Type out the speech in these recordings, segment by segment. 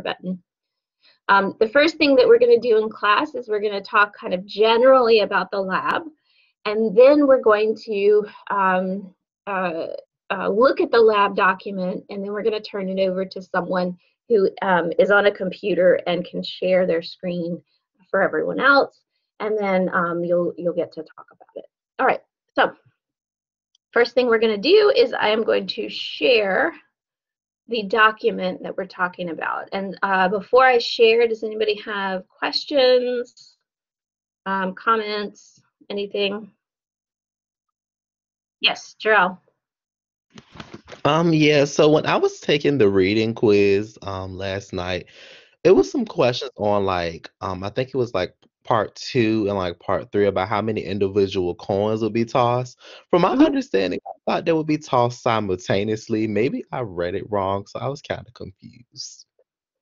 button. Um, the first thing that we're going to do in class is we're going to talk kind of generally about the lab, and then we're going to um, uh, uh, look at the lab document, and then we're going to turn it over to someone who um, is on a computer and can share their screen for everyone else, and then um, you'll you'll get to talk about it. All right, so first thing we're going to do is I am going to share the document that we're talking about. And uh, before I share, does anybody have questions, um, comments, anything? Yes, Jarrell. Um, yeah, so when I was taking the reading quiz um last night, it was some questions on like um I think it was like part two and like part three about how many individual coins would be tossed. From my Mhm. understanding, I thought they would be tossed simultaneously. Maybe I read it wrong, so I was kind of confused.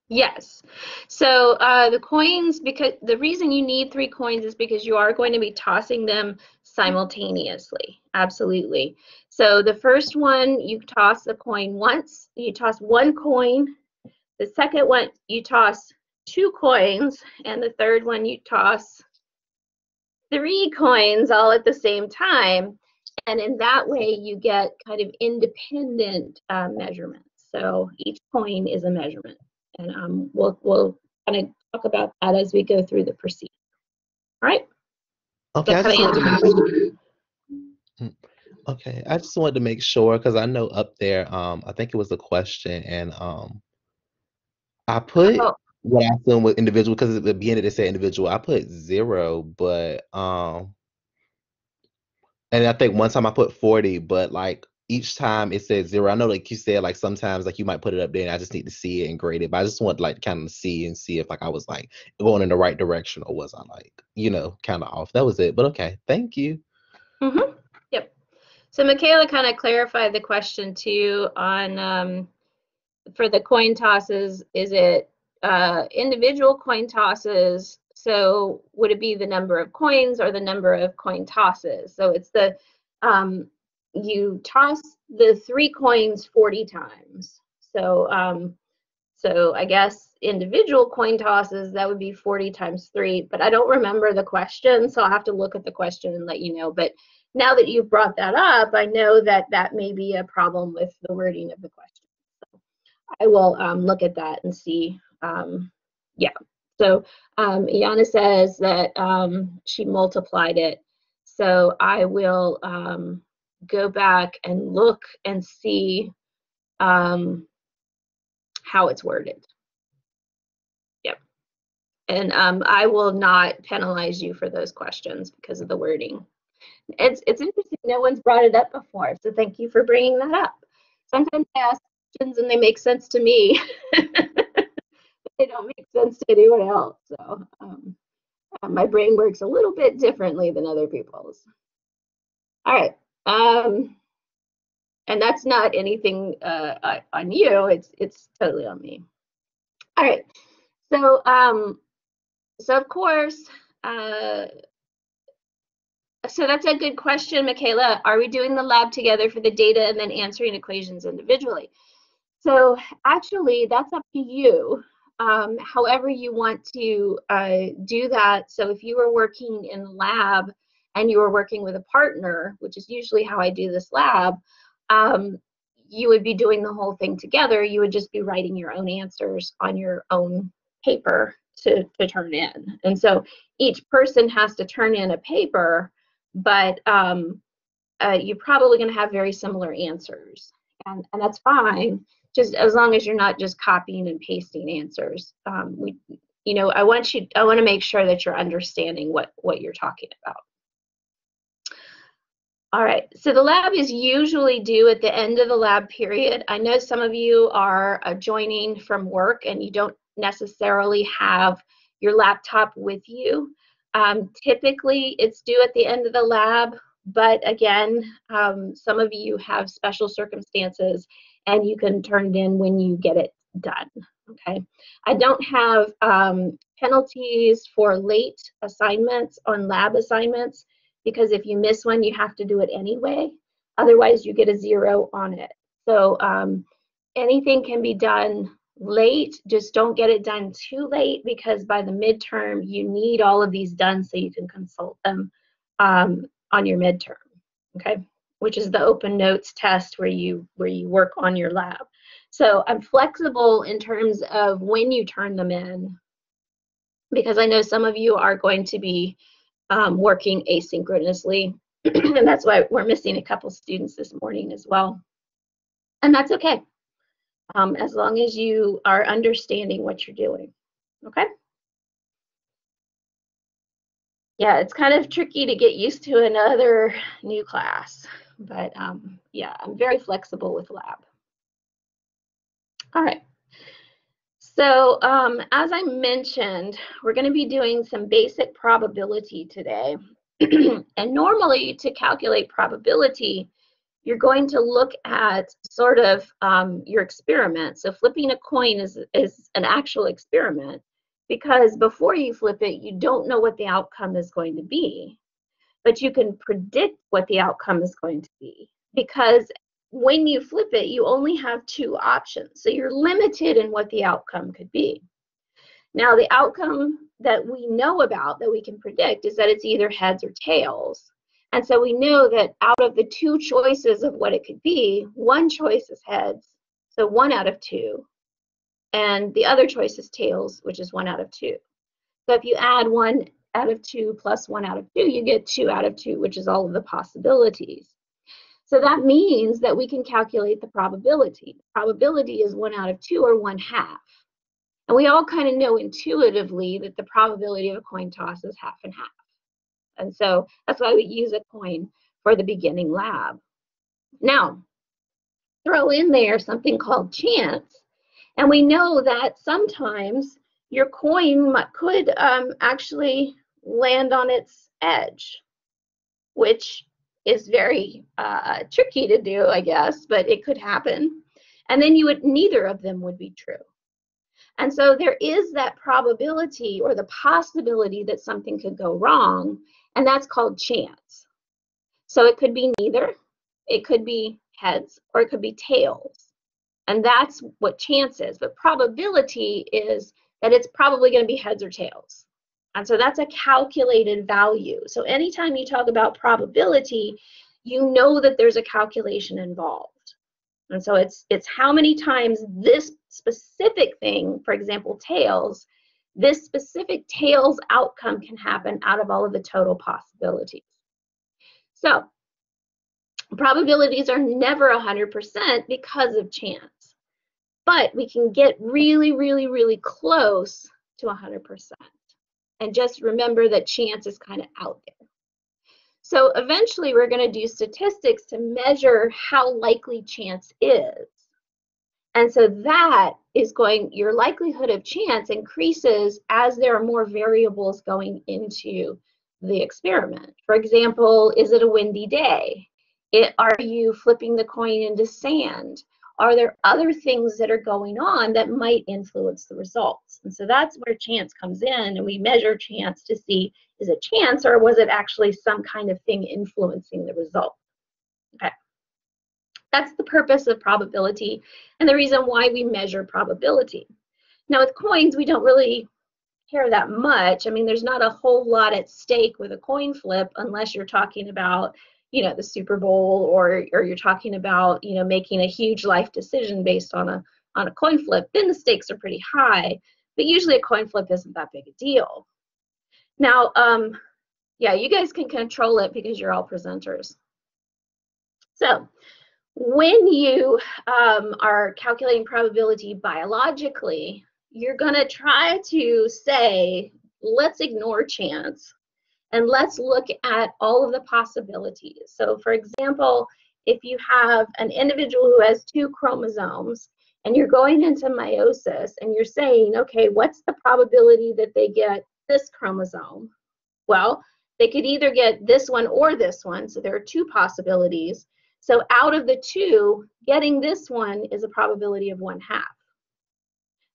Yes. So uh, the coins, because the reason you need three coins is because you are going to be tossing them simultaneously. Absolutely. So the first one, you toss the coin once. You toss one coin. The second one, you toss two coins. And the third one, you toss three coins all at the same time. And in that way, you get kind of independent uh, measurements. So each coin is a measurement and um, we'll we'll kind of talk about that as we go through the procedure. All right. Okay, I just wanted to make okay, I just wanted to make sure because I know up there, um, I think it was a question, and um, I put Oh, what I assume was individual because at the beginning it said individual. I put zero, but um, and I think one time I put 40, but like each time it says zero. I know, like you said, like sometimes like you might put it up there and I just need to see it and grade it. But I just want like kind of see and see if like I was like going in the right direction or was I like, you know, kind of off. That was it. But okay, thank you. mhm. Yep. So Michaela kind of clarified the question too on um, for the coin tosses. Is it uh, individual coin tosses? So would it be the number of coins or the number of coin tosses? So it's the um, you toss the three coins 40 times. So um, so I guess individual coin tosses that would be 40 times 3, but I don't remember the question, so I'll have to look at the question and let you know. But now that you've brought that up, I know that that may be a problem with the wording of the question. So I will um, look at that and see. Um, yeah. So um, Iana says that um, she multiplied it. So I will um, go back and look and see um, how it's worded. Yep. And um, I will not penalize you for those questions because of the wording. It's it's interesting. No one's brought it up before, so thank you for bringing that up. Sometimes I ask questions and they make sense to me, they don't make sense to anyone else. So um, my brain works a little bit differently than other people's. All right. Um, and that's not anything uh, on you. It's it's totally on me. All right. So um, so of course, uh, so that's a good question, Michaela. Are we doing the lab together for the data and then answering equations individually? So actually, that's up to you. Um, however you want to uh, do that. So if you were working in the lab and you were working with a partner, which is usually how I do this lab, um, you would be doing the whole thing together. You would just be writing your own answers on your own paper to, to turn in. And so each person has to turn in a paper, but um, uh, you're probably going to have very similar answers. And, and that's fine, just as long as you're not just copying and pasting answers. Um, we, you know, I want you, I want to make sure that you're understanding what, what you're talking about. All right, so the lab is usually due at the end of the lab period. I know some of you are uh, joining from work and you don't necessarily have your laptop with you. Um, typically, it's due at the end of the lab, but again, um, some of you have special circumstances and you can turn it in when you get it done, okay? I don't have um, penalties for late assignments on lab assignments because if you miss one, you have to do it anyway. Otherwise, you get a zero on it. So um, anything can be done late, just don't get it done too late because by the midterm, you need all of these done so you can consult them um, on your midterm, okay? Which is the open notes test where you where you work on your lab. So I'm flexible in terms of when you turn them in because I know some of you are going to be um, working asynchronously and that's why we're missing a couple students this morning as well. And that's okay, um, as long as you are understanding what you're doing, okay? Yeah, it's kind of tricky to get used to another new class, but um, yeah, I'm very flexible with lab. All right. So um, as I mentioned, we're going to be doing some basic probability today. and normally to calculate probability, you're going to look at sort of um, your experiment. So flipping a coin is, is an actual experiment because before you flip it, you don't know what the outcome is going to be. But you can predict what the outcome is going to be because when you flip it, you only have two options. So you're limited in what the outcome could be. Now, the outcome that we know about that we can predict is that it's either heads or tails. And so we know that out of the two choices of what it could be, one choice is heads, so one out of two, and the other choice is tails, which is one out of two. So if you add one out of two plus one out of two, you get two out of two, which is all of the possibilities. So that means that we can calculate the probability. Probability is one out of two or one half. And we all kind of know intuitively that the probability of a coin toss is half and half. And so that's why we use a coin for the beginning lab. Now, throw in there something called chance. And we know that sometimes your coin could um, actually land on its edge, which is very uh, tricky to do, I guess, but it could happen. And then you would, neither of them would be true. And so there is that probability or the possibility that something could go wrong, and that's called chance. So it could be neither, it could be heads, or it could be tails. And that's what chance is. But probability is that it's probably going to be heads or tails. And so that's a calculated value. So anytime you talk about probability, you know that there's a calculation involved. And so it's it's how many times this specific thing, for example, tails, this specific tails outcome can happen out of all of the total possibilities. So probabilities are never 100% because of chance, but we can get really, really, really close to 100%. And just remember that chance is kind of out there. So eventually we're going to do statistics to measure how likely chance is. And so that is going, your likelihood of chance increases as there are more variables going into the experiment. For example, is it a windy day? It, are you flipping the coin into sand? Are there other things that are going on that might influence the results? And so that's where chance comes in, and we measure chance to see is it chance or was it actually some kind of thing influencing the result? Okay. That's the purpose of probability and the reason why we measure probability. Now with coins, we don't really care that much. I mean, there's not a whole lot at stake with a coin flip unless you're talking about, you know, the Super Bowl or or you're talking about, you know, making a huge life decision based on a on a coin flip. Then the stakes are pretty high, but usually a coin flip isn't that big a deal. Now, um, yeah, you guys can control it because you're all presenters. So when you um, are calculating probability biologically, you're going to try to say, let's ignore chance and let's look at all of the possibilities. So, for example, if you have an individual who has two chromosomes and you're going into meiosis and you're saying, okay, what's the probability that they get this chromosome? Well, they could either get this one or this one, so there are two possibilities. So out of the two, getting this one is a probability of one half.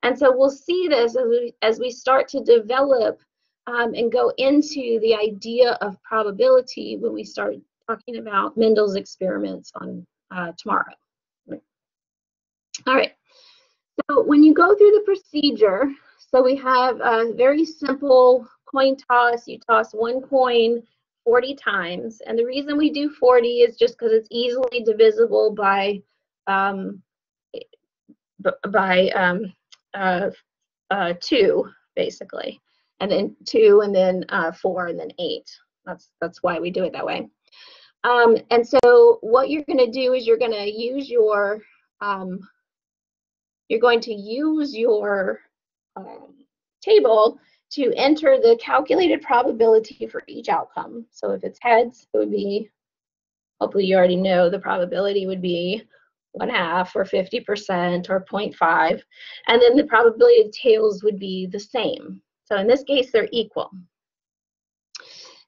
And so we'll see this as we, as we start to develop um, and go into the idea of probability when we start talking about Mendel's experiments on uh, tomorrow. All right. So when you go through the procedure, so we have a very simple coin toss. You toss one coin 40 times. And the reason we do 40 is just because it's easily divisible by um, by um, uh, uh, two, basically, and then two, and then uh, four, and then eight. That's that's why we do it that way. Um, and so what you're going to do is you're going to use your um, you're going to use your um, table to enter the calculated probability for each outcome. So if it's heads, it would be, hopefully you already know the probability would be one half or 50% or 0.5. And then the probability of tails would be the same. So in this case, they're equal.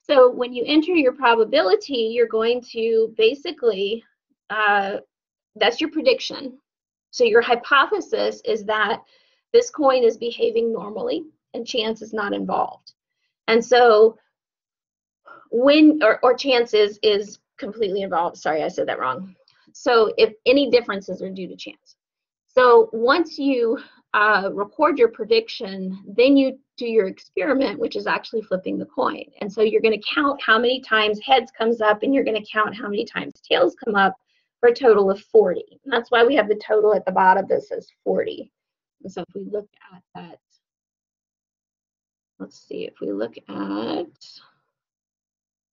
So when you enter your probability, you're going to basically, uh, that's your prediction. So your hypothesis is that this coin is behaving normally and chance is not involved. And so when, or, or chance is, is completely involved. Sorry, I said that wrong. So if any differences are due to chance. So once you uh, record your prediction, then you do your experiment, which is actually flipping the coin. And so you're going to count how many times heads comes up and you're going to count how many times tails come up for a total of 40. And that's why we have the total at the bottom that says 40. And so if we look at that, let's see, if we look at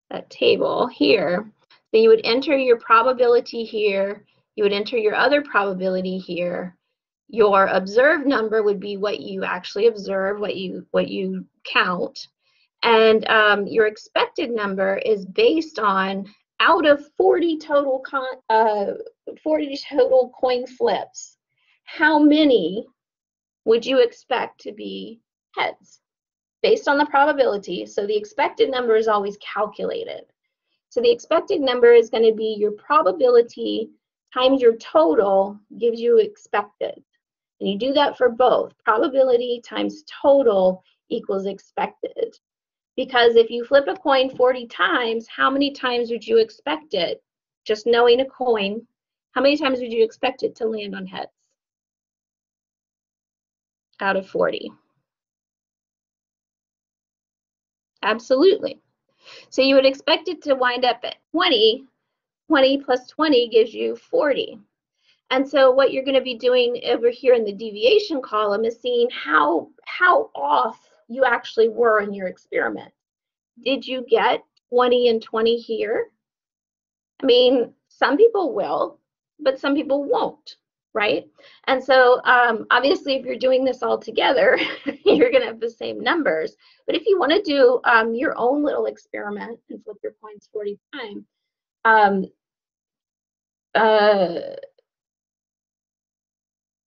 that table here, then you would enter your probability here, you would enter your other probability here. Your observed number would be what you actually observe, what you what you count, and um, your expected number is based on out of 40 total con, uh, 40 total coin flips, how many would you expect to be heads based on the probability? So the expected number is always calculated. So the expected number is going to be your probability times your total gives you expected. And you do that for both. Probability times total equals expected. Because if you flip a coin 40 times, how many times would you expect it? Just knowing a coin, how many times would you expect it to land on heads? Out of 40. Absolutely. So you would expect it to wind up at 20. 20 plus 20 gives you 40. And so what you're going to be doing over here in the deviation column is seeing how, how off you actually were in your experiment. Did you get 20 and 20 here? I mean, some people will, but some people won't, right? And so um, obviously if you're doing this all together, you're going to have the same numbers. But if you want to do um, your own little experiment and flip your coins 40 times, um, uh,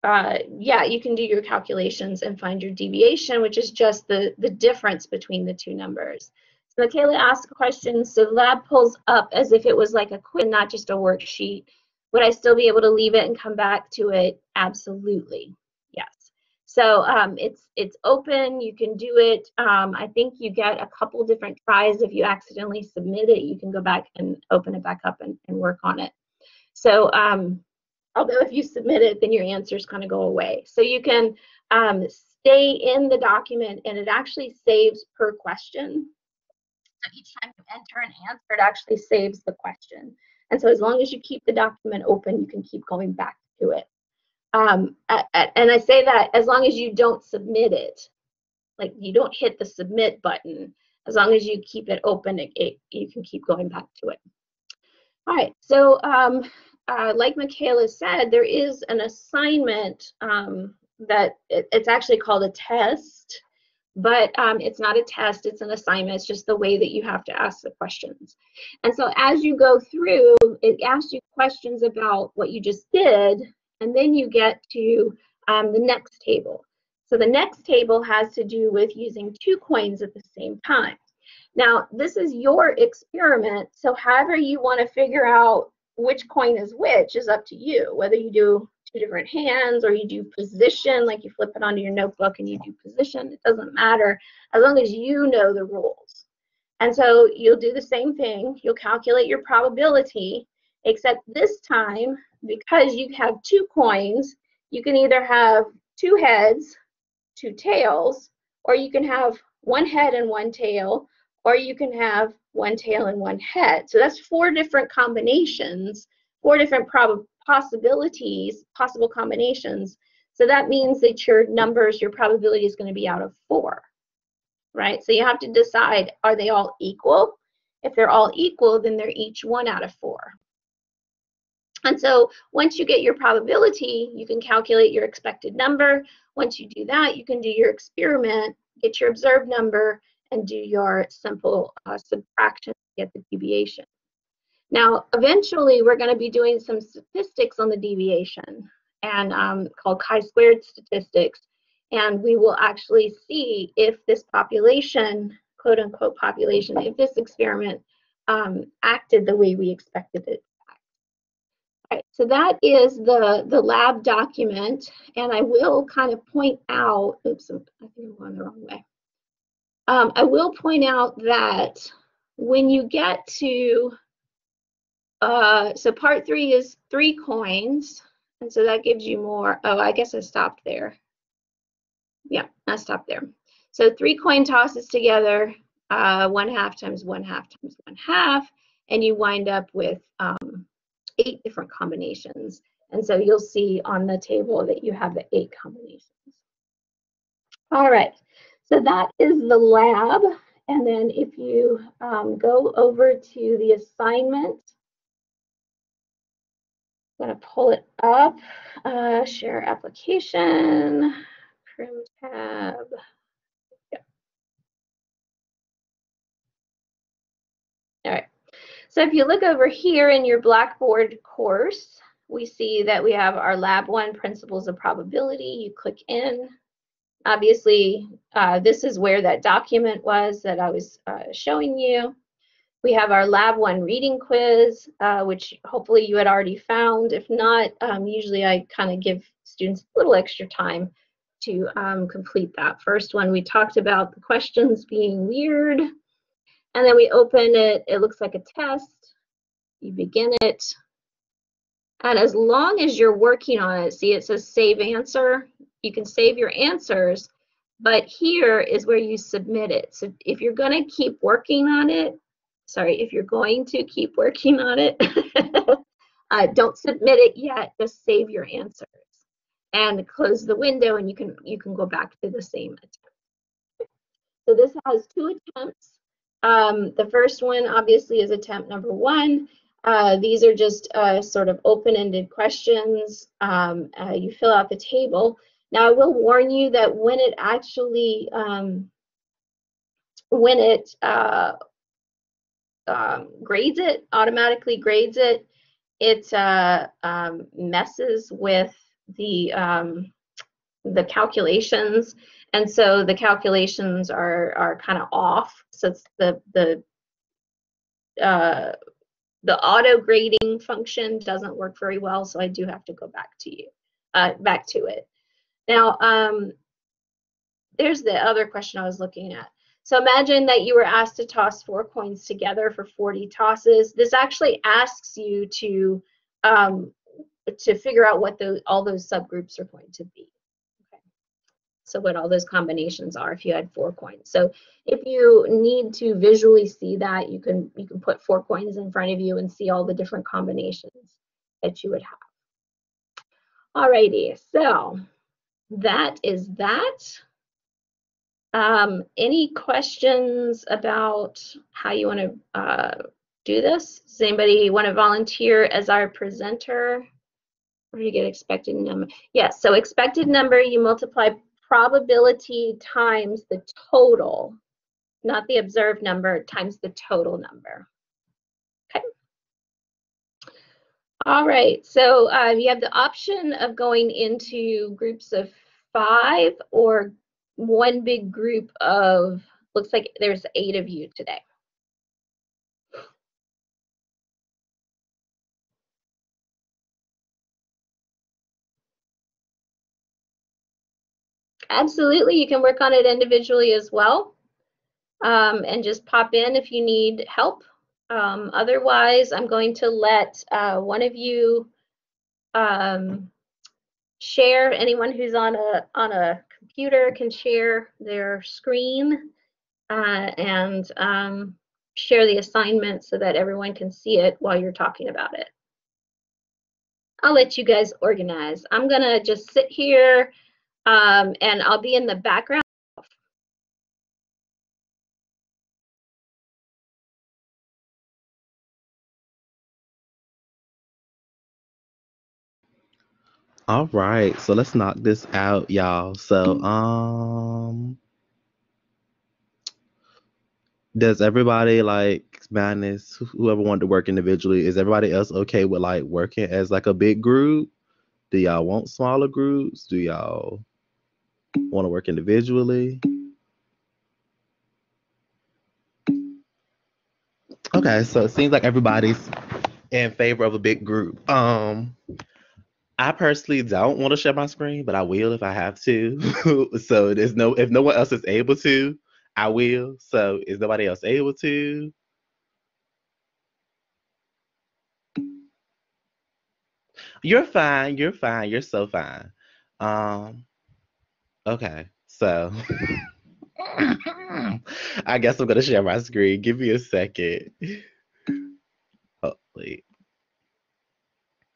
uh, yeah, you can do your calculations and find your deviation, which is just the, the difference between the two numbers. So Michaela asked a question, so lab pulls up as if it was like a quiz, not just a worksheet. Would I still be able to leave it and come back to it? Absolutely, yes. So um, it's it's open, you can do it. Um, I think you get a couple different tries. If you accidentally submit it, you can go back and open it back up and, and work on it. So um, although if you submit it, then your answers kind of go away. So you can um, stay in the document and it actually saves per question. So each time you enter an answer, it actually saves the question. And so as long as you keep the document open, you can keep going back to it. Um, and I say that as long as you don't submit it, like you don't hit the submit button, as long as you keep it open, it, it you can keep going back to it. All right, so um, uh, like Michaela said, there is an assignment um, that it, it's actually called a test, but um, it's not a test, it's an assignment. It's just the way that you have to ask the questions. And so as you go through, it asks you questions about what you just did, and then you get to um, the next table. So the next table has to do with using two coins at the same time. Now, this is your experiment, so however you want to figure out which coin is which is up to you. Whether you do two different hands or you do position, like you flip it onto your notebook and you do position, it doesn't matter as long as you know the rules. And so you'll do the same thing. You'll calculate your probability, except this time, because you have two coins, you can either have two heads, two tails, or you can have one head and one tail, or you can have one tail and one head. So that's four different combinations, four different prob possibilities, possible combinations. So that means that your numbers, your probability is going to be out of four, right? So you have to decide, are they all equal? If they're all equal, then they're each one out of four. And so once you get your probability, you can calculate your expected number. Once you do that, you can do your experiment, get your observed number, and do your simple uh, subtraction to get the deviation. Now, eventually, we're going to be doing some statistics on the deviation and um, called chi-squared statistics. And we will actually see if this population, quote unquote population, if this experiment um, acted the way we expected it Right, so that is the, the lab document, and I will kind of point out, oops, I think I'm going the wrong way. Um, I will point out that when you get to, uh, so part three is three coins, and so that gives you more, oh, I guess I stopped there. Yeah, I stopped there. So three coin tosses together, uh, one half times one half times one half, and you wind up with um, eight different combinations. And so you'll see on the table that you have the eight combinations. All right, so that is the lab. And then if you um, go over to the assignment, I'm going to pull it up, uh, share application, Chrome tab. All right. So if you look over here in your Blackboard course, we see that we have our Lab 1 Principles of Probability. You click in. Obviously, uh, this is where that document was that I was uh, showing you. We have our Lab 1 reading quiz, uh, which hopefully you had already found. If not, um, usually I kind of give students a little extra time to um, complete that. First one, we talked about the questions being weird. And then we open it, it looks like a test. You begin it. And as long as you're working on it, see it says save answer. You can save your answers, but here is where you submit it. So if you're going to keep working on it, sorry, if you're going to keep working on it, uh, don't submit it yet, just save your answers and close the window and you can you can go back to the same attempt. So this has two attempts. Um, the first one obviously is attempt number one. Uh, these are just uh, sort of open-ended questions. Um, uh, you fill out the table. Now I will warn you that when it actually, um, when it uh, um, grades it, automatically grades it, it uh, um, messes with the um, the calculations. And so the calculations are are kind of off. So it's the the uh, the auto grading function doesn't work very well. So i do have to go back to you uh, back to it now um, there's the other question i was looking at so imagine that you were asked to toss four coins together for 40 tosses this actually asks you to um, to figure out what the, all those subgroups are going to be. Okay. So what all those combinations are if you had four coins. So if you need to visually see that, you can you can put four coins in front of you and see all the different combinations that you would have. Alrighty, so that is that. Um, any questions about how you want to uh, do this? Does anybody want to volunteer as our presenter? Where do you get expected number? Yes, so expected number, you multiply probability times the total, not the observed number, times the total number. Okay. All right, so uh, you have the option of going into groups of five or one big group of, looks like there's eight of you today. absolutely, you can work on it individually as well. Um, and just pop in if you need help. Um, otherwise, I'm going to let uh, one of you um, share. Anyone who's on a on a computer can share their screen uh, and um, share the assignment so that everyone can see it while you're talking about it. I'll let you guys organize. I'm gonna just sit here um, and I'll be in the background. All right, so let's knock this out, y'all. So, um, does everybody like madness? Whoever wanted to work individually, is everybody else okay with like working as like a big group? Do y'all want smaller groups? Do y'all want to work individually? Okay, so it seems like everybody's in favor of a big group. Um, I personally don't want to share my screen, but I will if I have to. so there's no if no one else is able to, I will. So is nobody else able to? You're fine. You're fine. You're so fine. Um okay. So I guess I'm gonna share my screen. Give me a second. Oh, wait.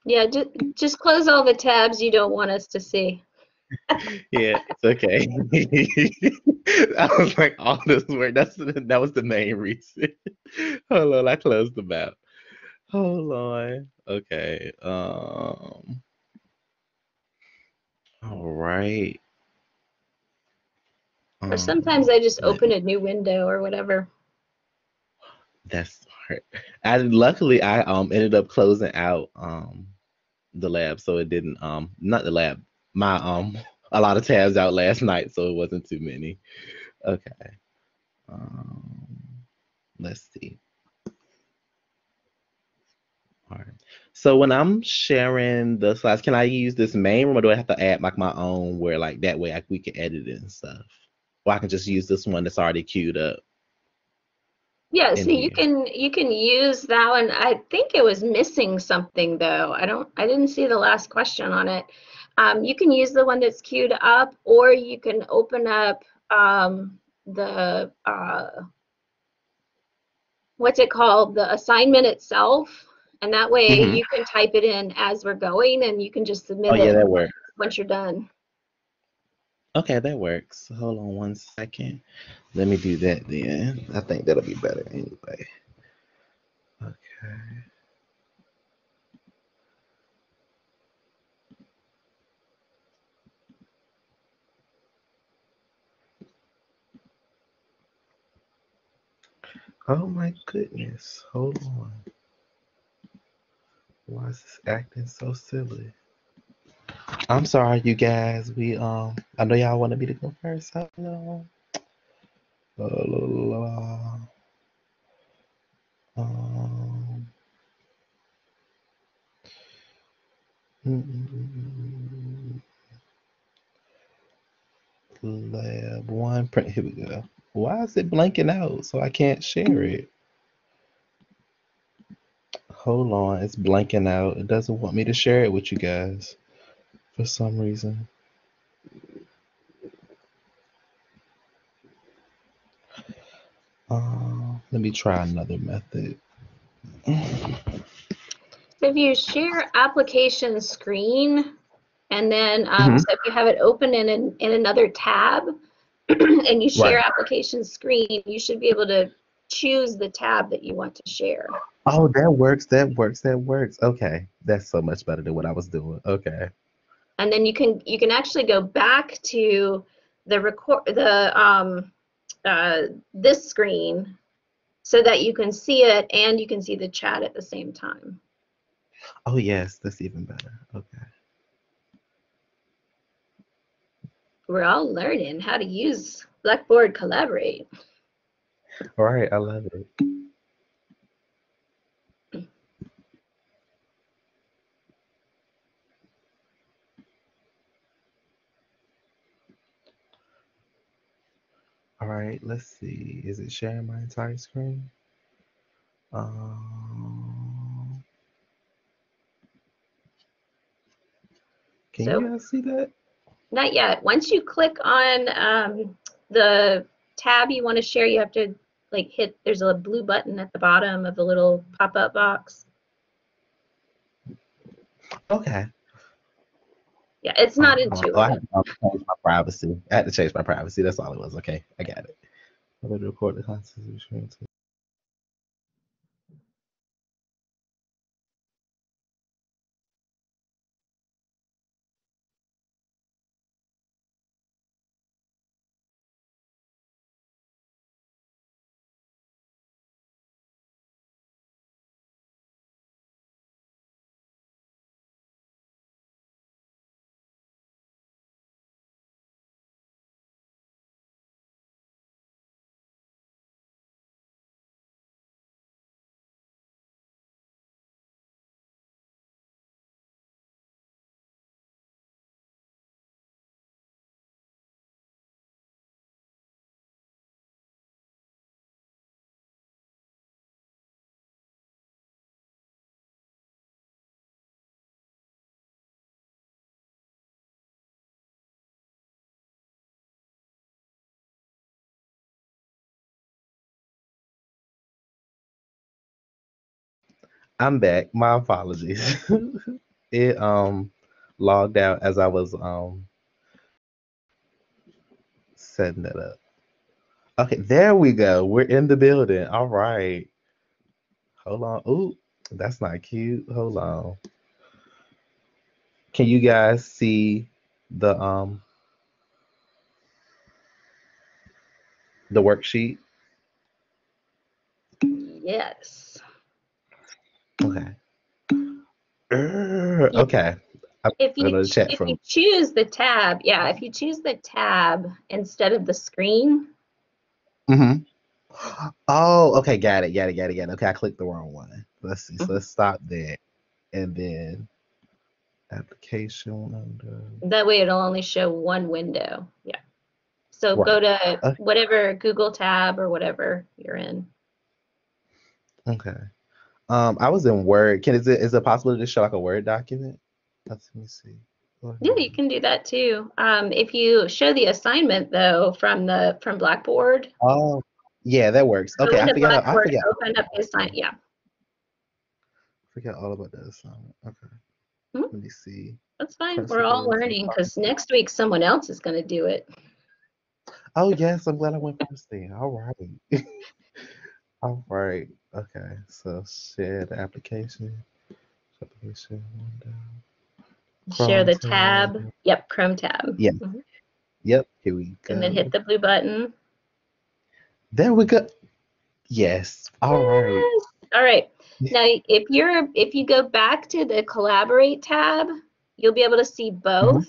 Yeah, just, just close all the tabs you don't want us to see. yeah, it's okay. I was like, all this work. That's that was the main reason. Hold on, I closed the map. Hold on. Okay. Um. All right. Or sometimes I just open a new window or whatever. That's smart. I luckily I um ended up closing out um the lab, so it didn't um not the lab, my um a lot of tabs out last night, so it wasn't too many. Okay. Um, let's see. All right. So when I'm sharing the slides, can I use this main room or do I have to add like my own where like that way I, we can edit it and stuff? Or I can just use this one that's already queued up. Yeah, so you can you can use that one. I think it was missing something though. I don't I didn't see the last question on it. Um, you can use the one that's queued up, or you can open up um, the uh, what's it called, the assignment itself, and that way Mhm. you can type it in as we're going, and you can just submit Oh yeah, it that works. once you're done. Okay, that works. Hold on one second. Let me do that then. I think that'll be better anyway. Okay. Oh my goodness. Hold on. Why is this acting so silly? I'm sorry, you guys. We um I know y'all wanted me to go first. La, la, la, la. Um, mm, mm, mm, lab one print. Here we go. Why is it blanking out so I can't share it? Hold on, it's blanking out. It doesn't want me to share it with you guys for some reason. Um, let me try another method. If you share application screen, and then um, Mhm. so if you have it open in an, in another tab, and you share Right. application screen, you should be able to choose the tab that you want to share. Oh, that works. That works. That works. Okay, that's so much better than what I was doing. Okay. And then you can you can actually go back to the record the um uh, this screen so that you can see it and you can see the chat at the same time. Oh yes, that's even better. Okay. We're all learning how to use Blackboard Collaborate. All right, I love it. All right, let's see. Is it sharing my entire screen? Um, Can So- you guys see that? Not yet. Once you click on um, the tab you want to share, you have to like hit, there's a blue button at the bottom of the little pop-up box. Okay. Yeah, it's not um, Oh, intuitive. Oh, I had to change my privacy. I had to change my privacy. That's all it was. Okay, I got it. I'm going to record the conversation. I'm back. My apologies. it um logged out as I was um setting it up. Okay, there we go. We're in the building. All right. Hold on. Ooh, that's not cute. Hold on. Can you guys see the um the worksheet? Yes. Okay. Okay. If you, if from- you choose the tab, yeah, if you choose the tab instead of the screen, Mm-hmm. Oh, okay, got it, got it, got it, got it. Okay, I clicked the wrong one. Let's see. So Mhm. let's stop there. And then application under that way it'll only show one window. Yeah. So Right. go to Okay. whatever Google tab or whatever you're in. Okay. Um, I was in Word. Can is it is it possible to show like a Word document? Let's let me see. Yeah, you can do that too. Um, if you show the assignment though from the from Blackboard, Oh, yeah, that works. Okay, I forgot. I forgot. open up the assignment. Yeah, Forgot all about that assignment. Okay. Hmm. Let me see. that's fine. We're all learning because next week someone else is going to do it. Oh yes, I'm glad I went first then. All right. All right. Okay. So share the application. Application window. Share the tab. tab. Yep, Chrome tab. Yeah. Mhm. Yep. Here we go. And then hit the blue button. There we go. Yes. All right. Yes. All right. Now, if you're if you go back to the collaborate tab, you'll be able to see both.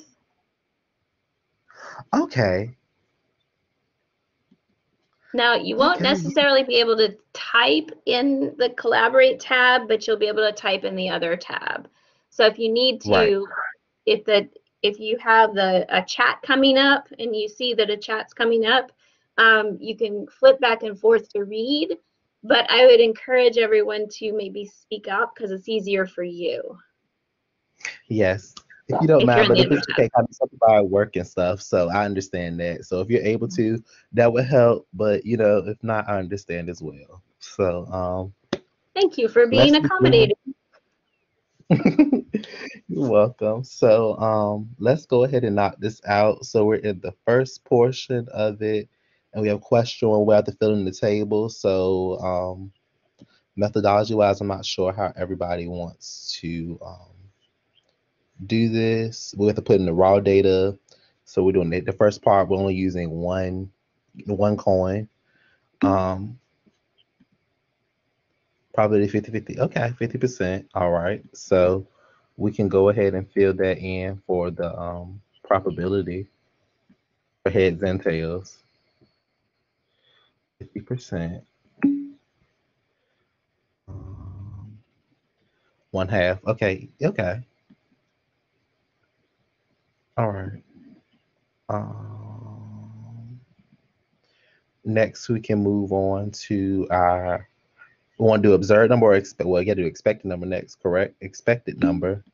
Okay. Now, you won't Okay, necessarily be able to type in the collaborate tab, but you'll be able to type in the other tab. So if you need to, Right. if the if you have the a chat coming up and you see that a chat's coming up, um, you can flip back and forth to read. But I would encourage everyone to maybe speak up because it's easier for you. Yes. If you don't If mind, but the if other it's okay, I'm something about work and stuff, so I understand that. So if you're able to, that would help. But you know, if not, I understand as well. So um Thank you for being Let's accommodating. You're welcome. So um let's go ahead and knock this out. So we're in the first portion of it and we have question one we have to fill in the table. So um methodology wise, I'm not sure how everybody wants to um do this. We have to put in the raw data. So we're doing. The first part, we're only using one one coin. Um Probability 50 50. Okay, 50%. All right. So we can go ahead and fill that in for the um, probability for heads and tails. 50%. Um, one half. Okay. Okay. All right. Um, next, we can move on to our we want to do observed number or expect well, you gotta do expected number next, correct? Expected number.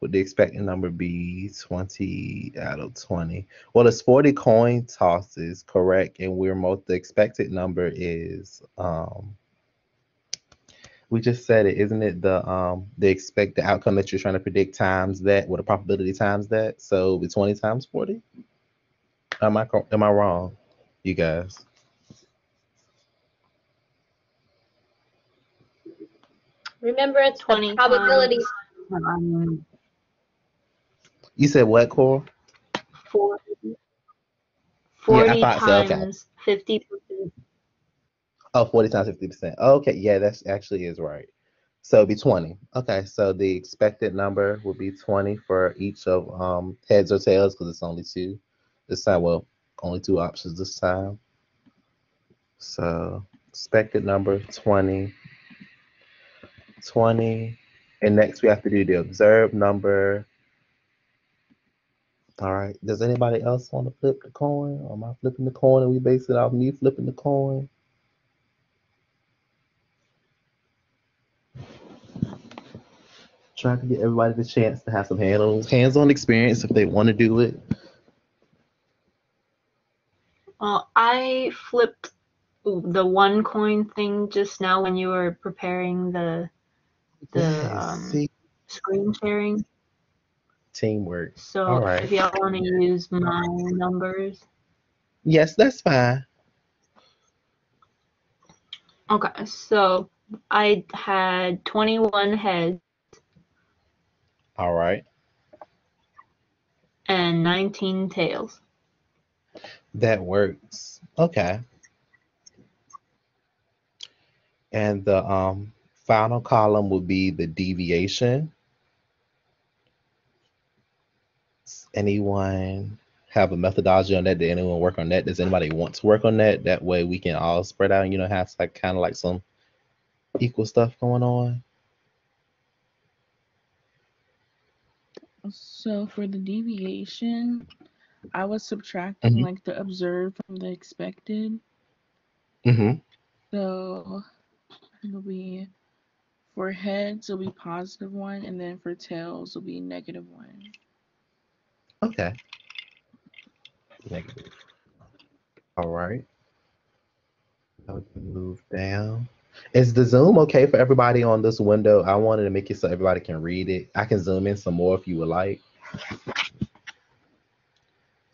would the expected number be 20 out of 20? Well, it's 40 coin tosses, correct? And we're most the expected number is um we just said it, isn't it? The um the expected outcome that you're trying to predict times that with a probability times that. So it'll be 20 times 40. Am I am I wrong, you guys? Remember, it's 20 probability. Um, You said what, Cora? 40, Yeah, I 40 thought so, okay. times 50 Oh, 40 times 50%. okay, yeah, that's actually is right. So it'd be 20. Okay, so the expected number would be 20 for each of um heads or tails because it's only two this time. Well, only two options this time. So expected number 20. 20. And next we have to do the observed number. All right. Does anybody else want to flip the coin? Or am I flipping the coin and we base it off me flipping the coin? Trying to get everybody the chance to have some hands hands-on experience if they want to do it. Well, I flipped the one coin thing just now when you were preparing the the Yes, um, screen sharing. teamwork. So All right. if y'all want to use my numbers, Yes, that's fine. okay. So I had 21 heads All right. and 19 tails. That works. Okay. And the um final column would be the deviation. Does Anyone have a methodology on that? Did anyone work on that? Does anybody want to work on that? That way we can all spread out, and you know, have like kind of like some equal stuff going on. So for the deviation, I was subtracting Mhm. like the observed from the expected. Mm-hmm. So it'll be for heads it'll be positive one, and then for tails it'll be negative one. Okay. Negative. All right. Now we can move down. Is the Zoom okay for everybody on this window? I wanted to make it so everybody can read it. I can zoom in some more if you would like.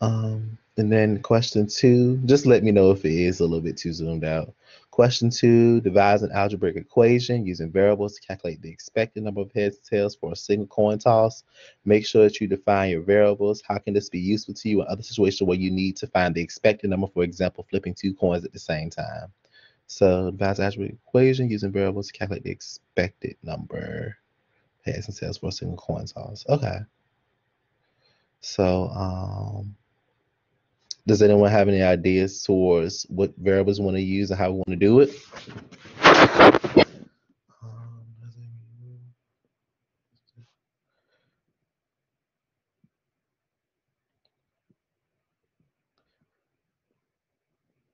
Um, and then question two, just let me know if it is a little bit too zoomed out. Question two, devise an algebraic equation using variables to calculate the expected number of heads and tails for a single coin toss. Make sure that you define your variables. How can this be useful to you in other situations where you need to find the expected number, for example, flipping two coins at the same time? So an algebraic equation using variables to calculate the expected number heads and tails for a single coin toss. Okay. So um does anyone have any ideas towards what variables we want to use and how we want to do it? Um,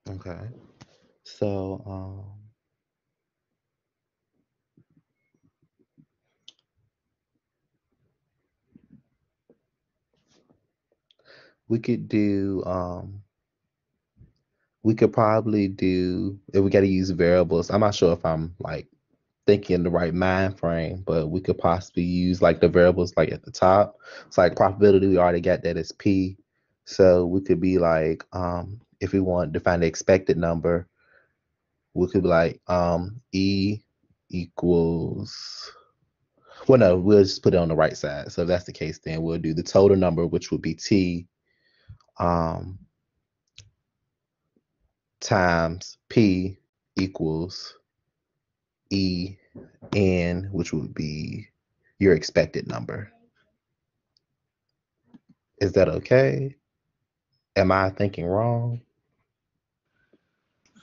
Okay. So, um, we could do, um, we could probably do, if we got to use variables, I'm not sure if I'm like thinking the right mind frame, but we could possibly use like the variables like at the top. It's like probability, we already got that as P. So we could be like, um, if we want to find the expected number, we could be like um E equals well no, we'll just put it on the right side. So if that's the case, then we'll do the total number, which would be T um times P equals E N, which would be your expected number. Is that okay? Am I thinking wrong?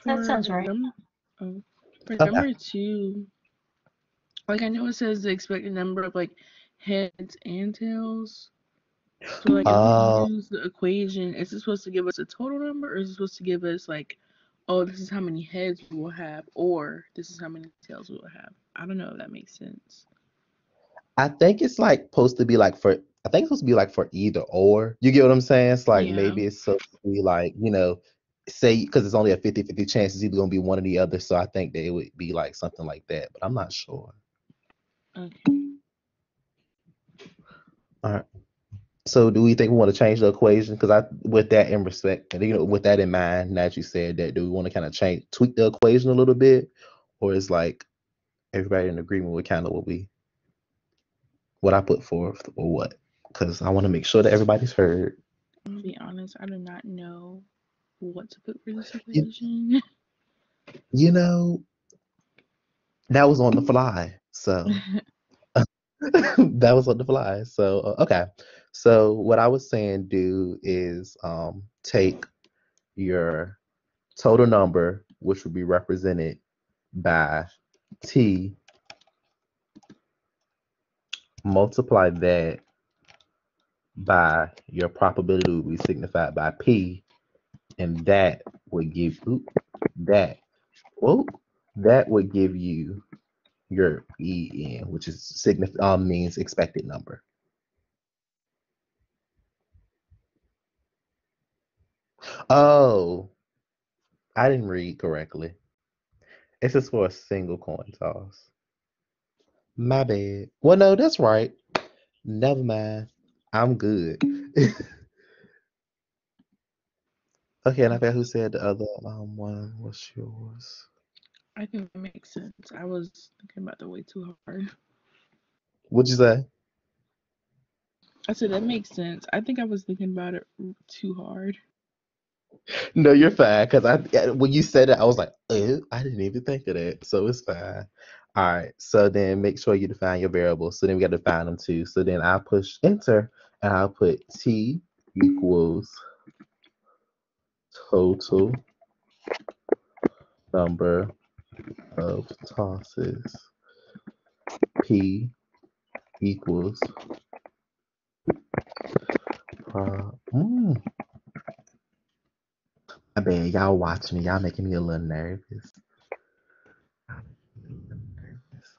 That sounds right. num- oh, for Okay. number two, like I know it says the expected number of like heads and tails. So like if Oh. we use the equation, is it supposed to give us a total number or is it supposed to give us like, oh, this is how many heads we will have, or this is how many tails we will have? I don't know if that makes sense. I think it's like supposed to be like for I think it's supposed to be like for either or. You get what I'm saying? It's like Yeah. maybe it's supposed to be like, you know, say because it's only a 50-50 chance it's either gonna be one or the other. So I think that it would be like something like that, but I'm not sure. Okay. All right. So do we think we want to change the equation? Because I with that in respect, and you know, with that in mind, that you said that, do we want to kind of change tweak the equation a little bit? Or is like everybody in agreement with kind of what we what I put forth or what? Because I want to make sure that everybody's heard. I'm gonna be honest, I do not know what to put for this equation. You know, that was on the fly. So that was on the fly. So uh, okay. So what I was saying do is um take your total number, which would be represented by T, multiply that by your probability would be signified by P, and that would give oop, that oh that would give you your EN, which is signif- um, means expected number. Oh, I didn't read correctly. This is for a single coin toss. My bad. Well, no, that's right. Never mind. I'm good. okay, and I forgot who said the other um one. was yours? I think that makes sense. I was thinking about the way too hard. What'd you say? I said that makes sense. I think I was thinking about it too hard. No, you're fine. Cause I when you said it, I was like, oh, I didn't even think of that. So it's fine. All right. So then make sure you define your variables. So then we got to define them too. So then I push enter and I'll put t equals total number of tosses. P equals pro- mm. I bet y'all watching me. Y'all making me a little nervous.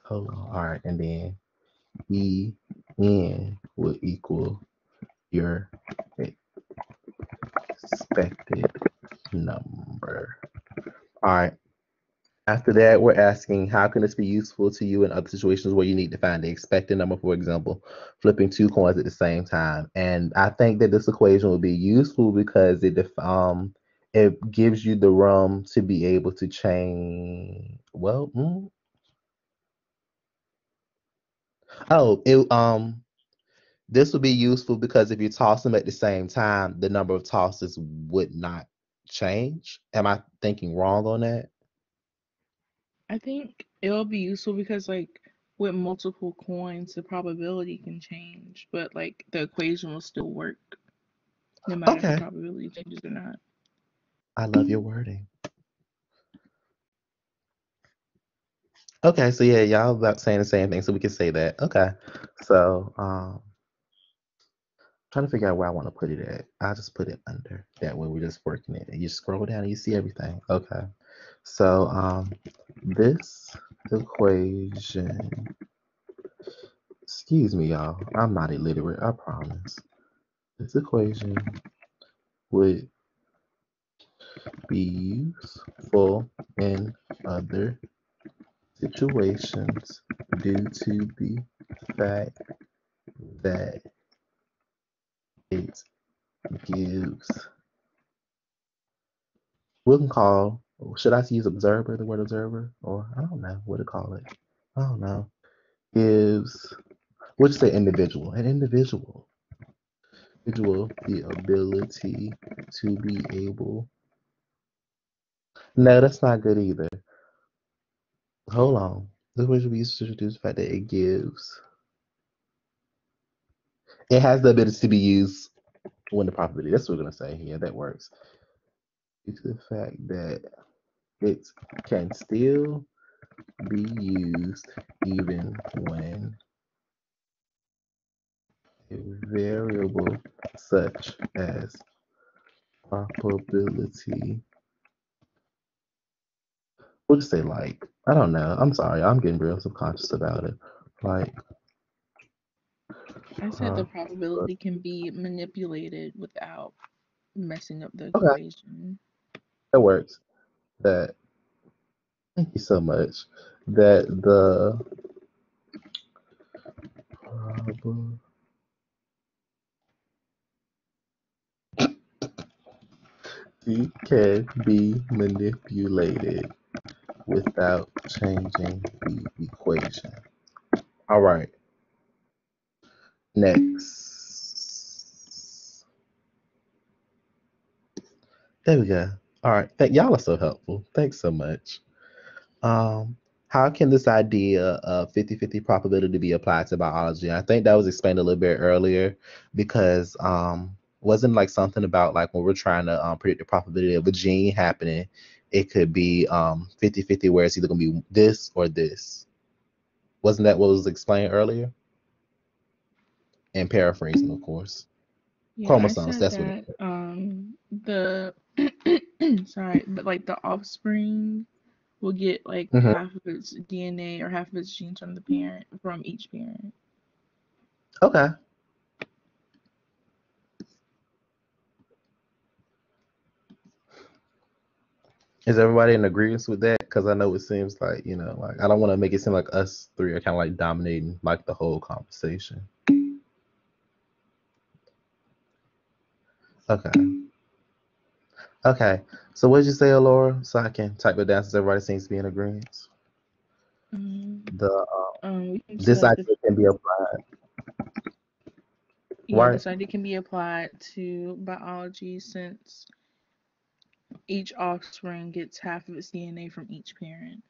Hold on. All right, and then E N will equal your expected number. All right. After that, we're asking how can this be useful to you in other situations where you need to find the expected number, for example, flipping two coins at the same time. And I think that this equation will be useful because it def- um it gives you the room to be able to change. Well, mm. oh, it um this would be useful because if you toss them at the same time, the number of tosses would not change. Am I thinking wrong on that? I think it'll be useful because like with multiple coins, the probability can change, but like the equation will still work no matter if the probability changes or not. I love your wording. Okay, so yeah, y'all about saying the same thing, so we can say that. Okay, so um, trying to figure out where I want to put it at. I'll just put it under. That way, we're just working it. And you scroll down and you see everything. Okay, so um, this equation. Excuse me, y'all. I'm not illiterate. I promise. This equation would be useful in other situations due to the fact that gives. We can call should I use observer the word observer? Or I don't know what to call it. I don't know. Gives we'll say individual an individual. Individual the ability to be able. No that's not good either. Hold on. This way should be to introduce the fact that it gives. It has the ability to be used when the probability. That's what we're gonna say here. That works. To the fact that it can still be used even when a variable such as probability we'll just say like I don't know. I'm sorry. I'm getting real subconscious about it. Like I said the Uh, probability can be manipulated without messing up the Okay. equation. that works. That thank you so much. That the prob- it can be manipulated without changing the equation. All right. Next. There we go. All right. Thank y'all are so helpful. Thanks so much. Um, how can this idea of 50-50 probability be applied to biology? I think that was explained a little bit earlier because um wasn't like something about like when we're trying to um, predict the probability of a gene happening, it could be um 50-50 where it's either gonna be this or this. Wasn't that what was explained earlier? And paraphrasing, of course. Yeah, Chromosomes, that's what that it um the sorry, but like the offspring will get like Mhm. half of its DNA or half of its genes from the parent from each parent. Okay. Is everybody in agreement with that? Because I know it seems like, you know, like I don't want to make it seem like us three are kind of like dominating like the whole conversation. Okay. Okay. So what did you say, Laura? So I can type it down since everybody seems to be in agreement. Um, The uh, um, can this idea can be applied. Yeah, this idea can be applied to biology since each offspring gets half of its DNA from each parent.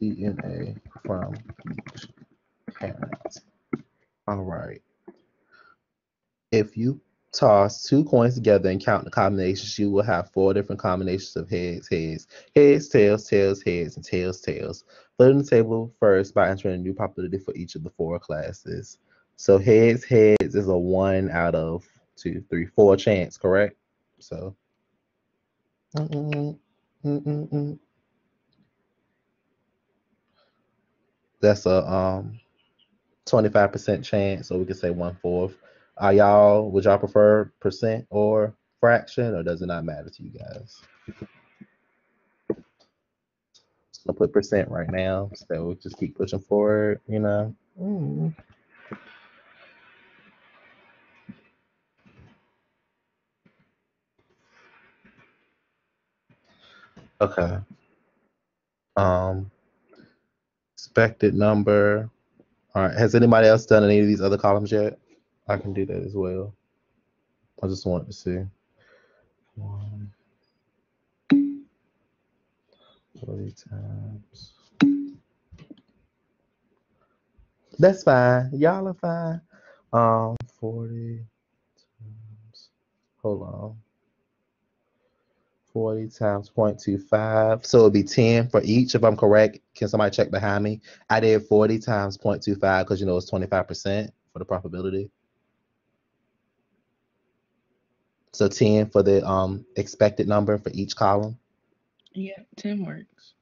DNA from each parent. All right. If you toss two coins together and count the combinations, you will have four different combinations of heads, heads, heads, tails, tails, heads, and tails, tails. Fill the table first by entering a new probability for each of the four classes. So heads, heads is a one out of two, three, four chance, correct? So. Mm-mm, mm-mm-mm. That's a um 25% chance, so we could say one fourth. Are y'all would y'all prefer percent or fraction, or does it not matter to you guys? Gonna put percent right now, so we'll just keep pushing forward, you know. Mm. Okay. Um expected number. All right. Has anybody else done any of these other columns yet? I can do that as well. I just wanted to see. One, 40 times. That's fine. Y'all are fine. Um, 40 times. Hold on. 40 times 0.25. So it'll be 10 for each, if I'm correct. Can somebody check behind me? I did 40 times 0.25 because you know it's 25% for the probability. So 10 for the um expected number for each column. Yeah, 10 works.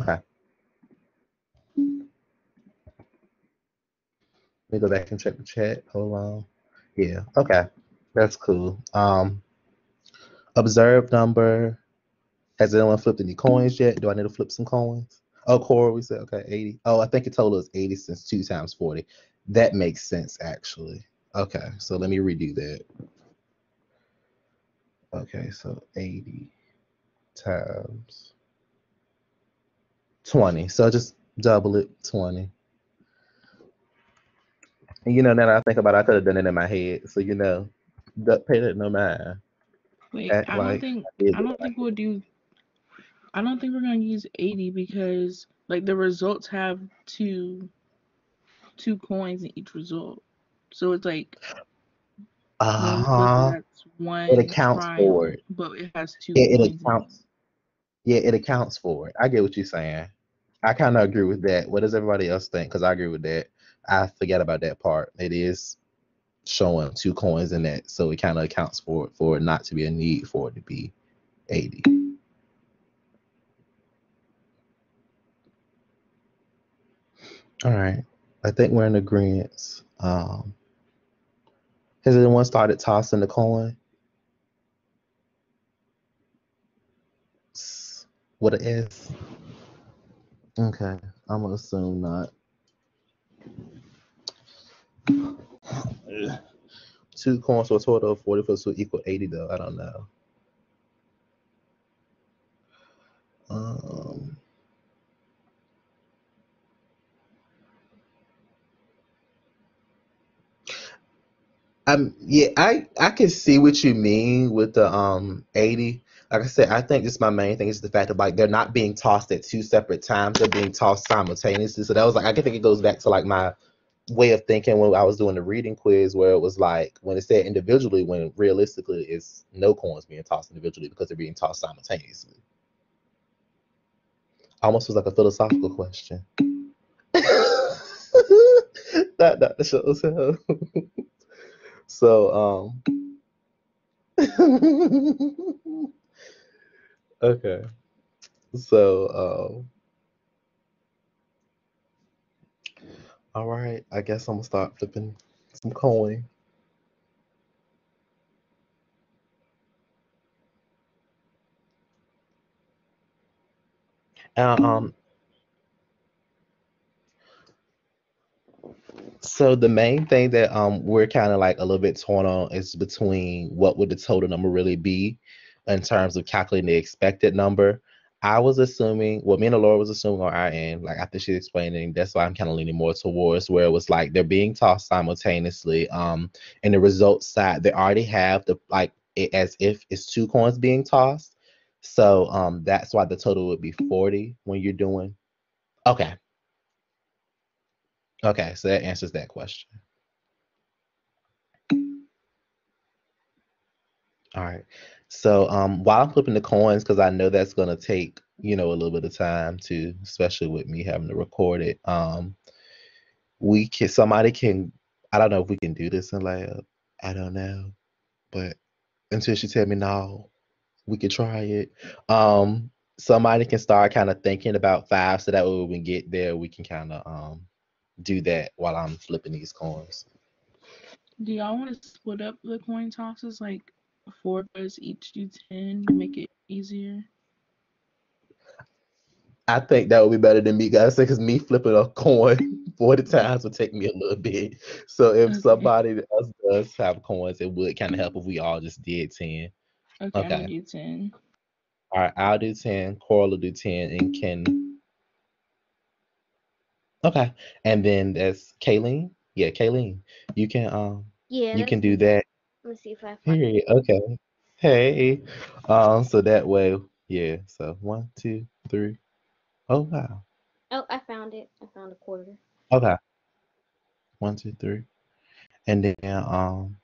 Okay. Let me go back and check the chat. Hold on. Yeah, okay. That's cool. Um observed number. Has anyone flipped any coins yet? Do I need to flip some coins? Oh, Cora, we said okay, 80. Oh, I think it total is 80 since 2 times 40. That makes sense actually. Okay, so let me redo that. Okay, so 80 times 20. So just double it, 20. And you know, now that I think about it, I could have done it in my head. So you know, pay that no mind. Wait, I don't think I don't think we'll do I don't think we're gonna use 80 because like the results have two two coins in each result. So it's like Uh-huh. that's one It accounts for it. but it has two It, it coins in it. accounts. Yeah, it accounts for it. I get what you're saying. I kind of agree with that. What does everybody else think? Because I agree with that. I forget about that part. It is showing two coins in that, so it kind of accounts for it for it not to be a need for it to be 80. All right, I think we're in agreement. Um, has anyone started tossing the coin? What it is? Okay, I'm gonna assume not. Two coins for a total of 40 plus two equal 80 though. I don't know. Um, I'm yeah, I I can see what you mean with the um 80. Like I said, I think just my main thing is the fact that like they're not being tossed at two separate times, they're being tossed simultaneously. So that was like I can think it goes back to like my way of thinking when I was doing the reading quiz where it was like when it said individually when realistically it's no coins being tossed individually because they're being tossed simultaneously. Almost was like a philosophical question. that that the show so. so um okay. So um all right, I guess I'm gonna start flipping some coin. Uh, um So the main thing that um we're kind of like a little bit torn on is between what would the total number really be in terms of calculating the expected number. I was assuming, well, me and Laura was assuming on our end, like after she's explaining, that's why I'm kind of leaning more towards where it was like they're being tossed simultaneously. Um, and the results side, they already have the like it as if it's two coins being tossed. So um that's why the total would be 40 when you're doing. Okay, okay, so that answers that question. All right. So um while I'm flipping the coins, because I know that's gonna take, you know, a little bit of time to, especially with me having to record it. Um we can somebody can I don't know if we can do this in lab. I don't know. But until she tell me no, we could try it. Um somebody can start kind of thinking about five so that way when we get there we can kind of um do that while I'm flipping these coins. Do y'all want to split up the coin tosses like four of us each do ten to make it easier? I think that would be better than me, guys, because me flipping a coin 40 times would take me a little bit. So if Okay. somebody else does have coins, it would kind of help if we all just did 10. Okay, I'm Okay. gonna do ten. All right, I'll do 10, Coral will do 10, and Ken. Okay. And then that's Kayleen. Yeah, Kayleen. You can um Yeah, you can do that. Let me see if I find it. Period. Okay. Hey. Um, so that way, yeah. So one, two, three. Oh wow. Oh, I found it. I found a quarter. Okay. One, two, three. And then um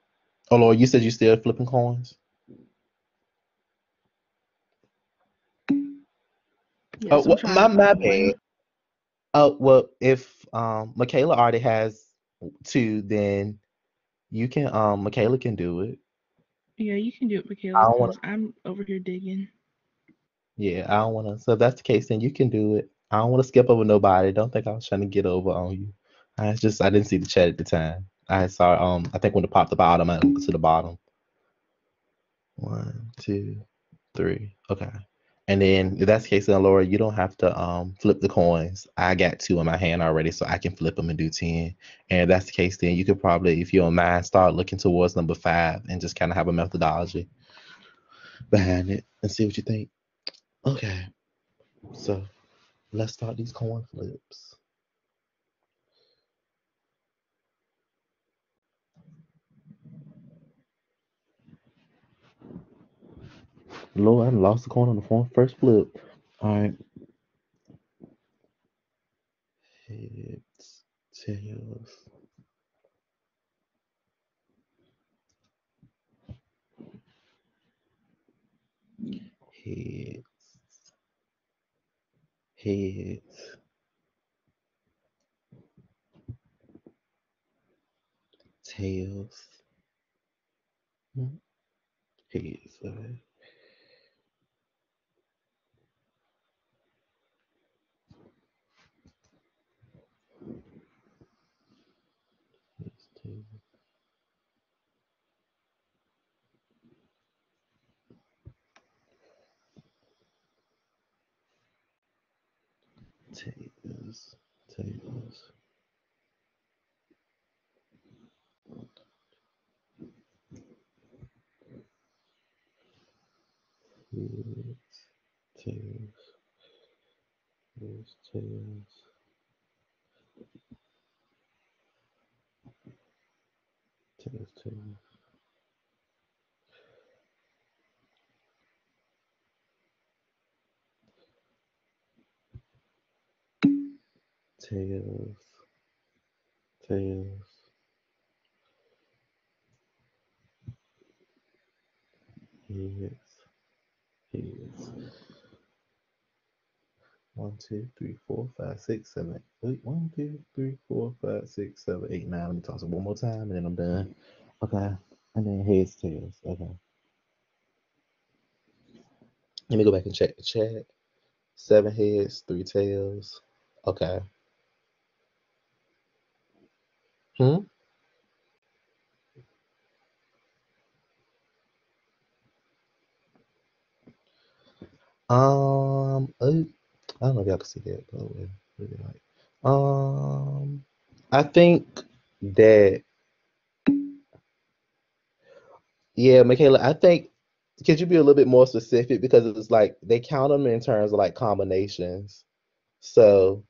oh Lord, you said you still flipping coins? Yes, Oh I'm well, trying my to my find one. bad. Oh well if um Michaela already has two, then you can um Michaela can do it. Yeah, you can do it, I Michaela, don't wanna I'm over here digging. yeah, I don't wanna so if that's the case then you can do it. I don't wanna skip over nobody. Don't think I was trying to get over on you. I just I didn't see the chat at the time. I saw um I think when it popped up I automatically to the bottom. One, two, three. Okay. And then if that's the case, then Laura, you don't have to um flip the coins. I got two in my hand already, so I can flip them and do 10. And if that's the case, then you could probably, if you don't mind, start looking towards number five and just kind of have a methodology behind it and see what you think. Okay. So let's start these coin flips. Lord, I lost the coin on the phone first flip. All right. Heads, tails. Heads. Heads. Tails. Hmm, Heads. Okay. Tails. Tails. Heads, tails, tails. Tails, tails. Tails, tails. Heads, heads. One, two, three, four, five, six, seven. Wait, one, two, three, four, five, six, seven, eight, nine. Let me toss it one more time and then I'm done. Okay. And then heads, tails. Okay. Let me go back and check the chat. Seven heads, three tails. Okay. Hmm? Um, I don't know if y'all can see that, but like? Um, I think that yeah, Michaela, I think could you be a little bit more specific because it's like they count them in terms of like combinations. So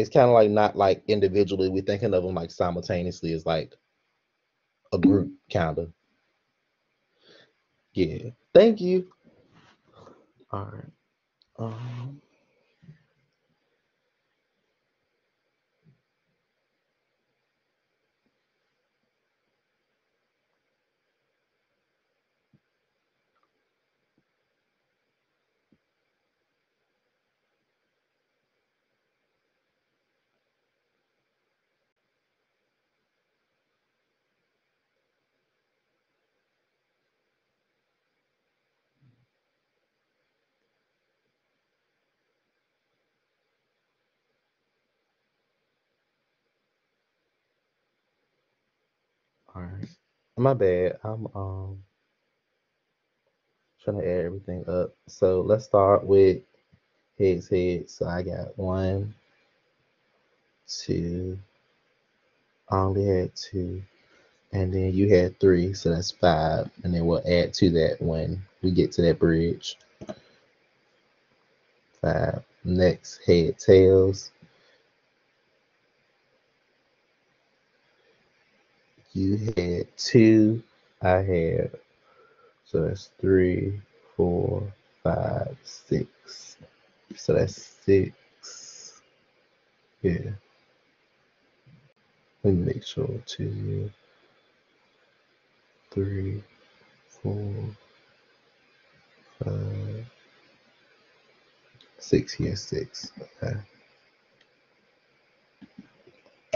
it's kind of like not like individually, we're thinking of them like simultaneously as like a group kind of. Yeah. Thank you. All right. Um, My bad. I'm um trying to add everything up. So let's start with heads, heads. So I got one, two. I only had two. And then you had three, so that's five. And then we'll add to that when we get to that bridge. Five. Next, head, tails. You had two. I had, so that's three, four, five, six. So that's six. Yeah. Let me make sure. Two, three, four, five, six. Yes, six. Okay.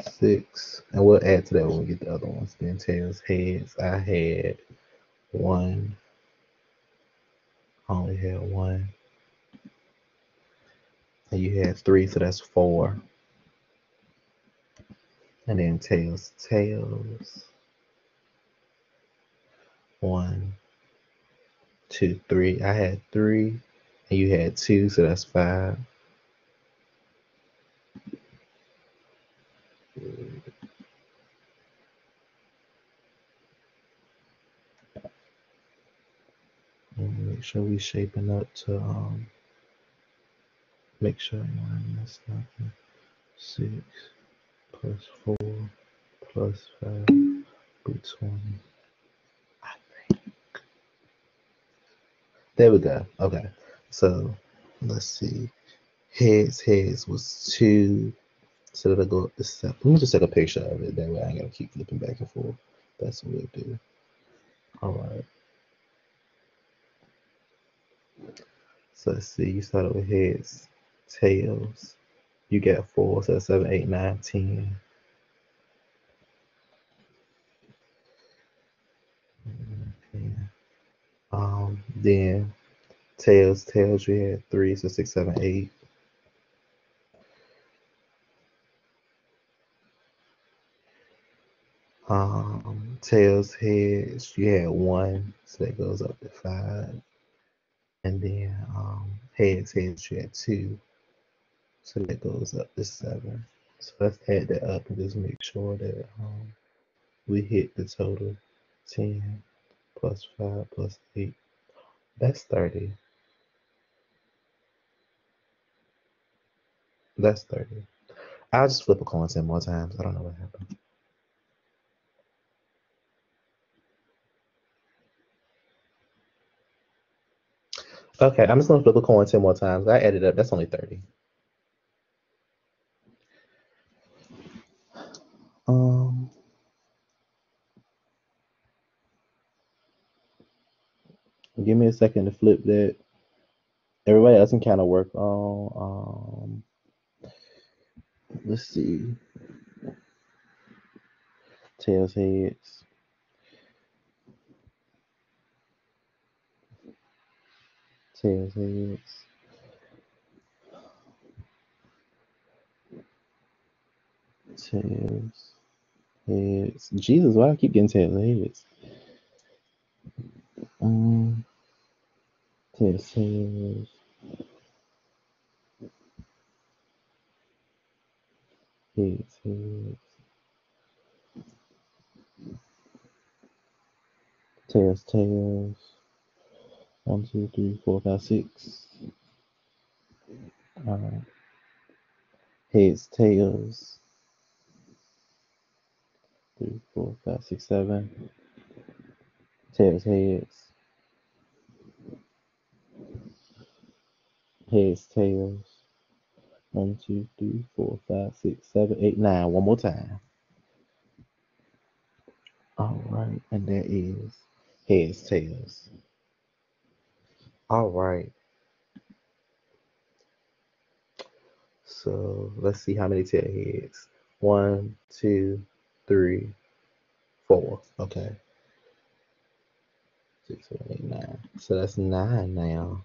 Six. And we'll add to that when we get the other ones. Then tails, heads. I had one. Only had one. And you had three, so that's four. And then tails, tails. One, two, three. I had three, and you had two, so that's five. Let me make sure we shaping up to um make sure anyone missed nothing. Six plus four plus five be twenty. I think. There we go. Okay. So let's see. Heads, heads was two. So that'll go up seven. Let me just take a picture of it. That way I ain't gotta keep flipping back and forth. That's what we'll do. All right. So let's see. You started with heads, tails. You got four. So seven, eight, nine, ten. Um, then tails, tails. You had three. So six, seven, eight. Um, tails, heads, you had one, so that goes up to five. And then um, heads, heads, you had two, so that goes up to seven. So let's add that up and just make sure that um, we hit the total 10 plus 5 plus 8. That's 30. That's 30. I'll just flip a coin 10 more times. I don't know what happened. Okay, I'm just gonna flip a coin 10 more times. I added up. That's only 30. Um, give me a second to flip that. Everybody else can kind of work on. Um, let's see. Tails, heads. Tails, heads. Tails, heads. Jesus, why do I keep getting tails, heads? Um, tails, heads. Heads, heads. Tails, tails. One, two, three, four, five, six. Alright. Heads, tails. Three, four, five, six, seven. Tails, heads. Heads, tails. One, two, three, four, five, six, seven, eight, nine. One more time. All right, and that is heads, tails. All right. So let's see how many tail heads. One, two, three, four. Okay. Six, seven, eight, nine. So that's nine now.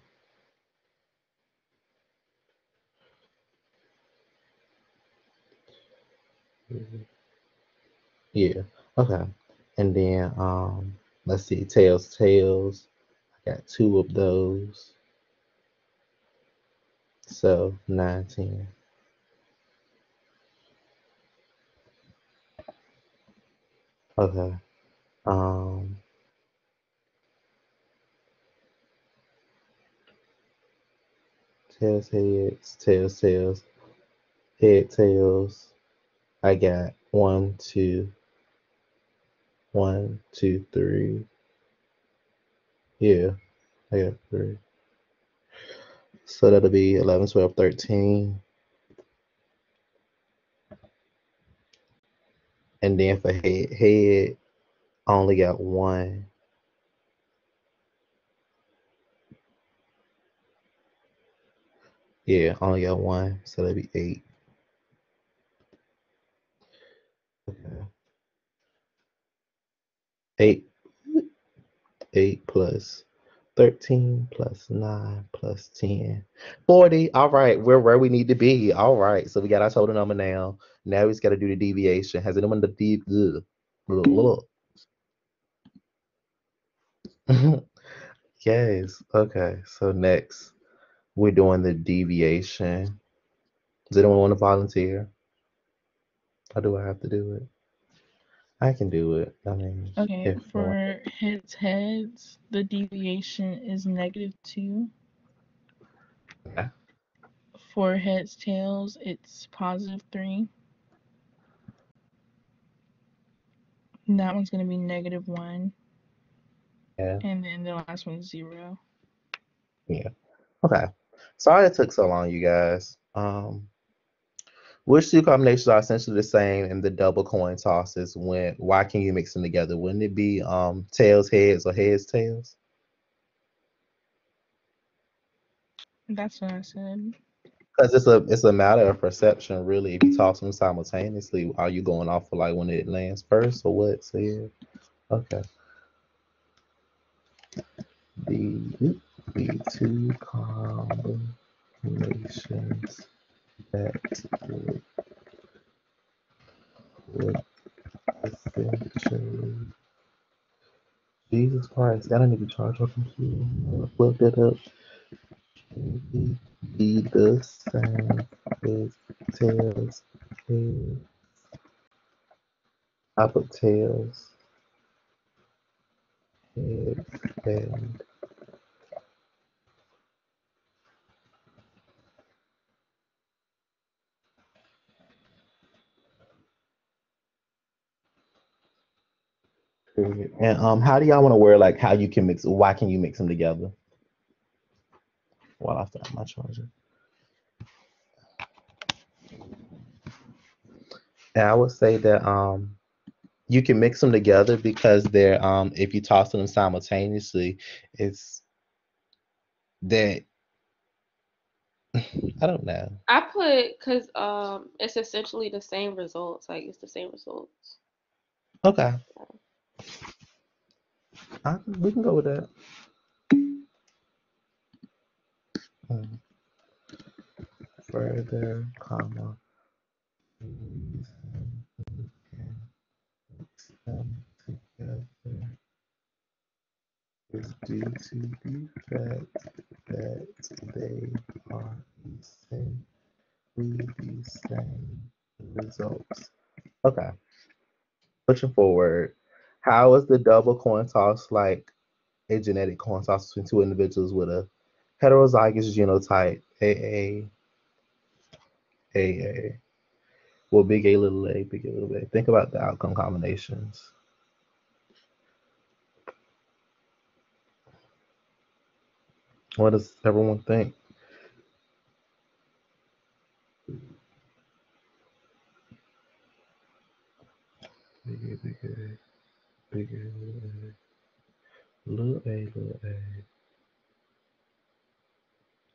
Yeah. Okay. And then um let's see, tails, tails. Got two of those. So nine, ten. Okay. Um tails, heads, tails, tails, head, tails. I got one, two, one, two, three. Yeah, I got three. So that'll be 11, 12, 13. And then for head, head, only got one. Yeah, only got one, so that'd be eight. Okay. Eight, eight plus 13 plus 9 plus 10. 40. All right, we're where we need to be. All right, so we got our total number now. Now we just got to do the deviation. Has anyone the ugh. yes. Okay. So next, we're doing the deviation. Does anyone want to volunteer? Or do I have to do it? I can do it. I mean, Okay, if no one- for heads heads, the deviation is negative two. Okay. For heads tails, it's positive three. And that one's gonna be negative one, yeah. and then the last one's zero. yeah, Okay. Sorry it took so long, you guys. Um, which two combinations are essentially the same in the double coin tosses? When why can you mix them together? Wouldn't it be um tails heads or heads tails? That's what I said. Because it's a it's a matter of perception, really. If you toss them simultaneously, are you going off of like when it lands first or what? So yeah. Okay. The the two combinations Jesus Christ, I don't need to charge my computer. Looked it up. Be, the same as tails. heads. I put tails. Heads and period. And um, how do y'all want to wear like how you can mix? Why can you mix them together? While I start my charger. And I would say that um, you can mix them together because they're um, if you toss them simultaneously, it's that I don't know. I put because um it's essentially the same results. Like it's the same results. Okay. I, we can go with that. Um, further, comma. together is due to the fact that they are essentially the same results. Okay. Pushing forward, how is the double coin toss like a genetic coin toss between two individuals with a heterozygous genotype, AA, AA? Well, big A, little a, big A, little a. Think about the outcome combinations. What does everyone think? Big A, big A, big A, little a, a, little a.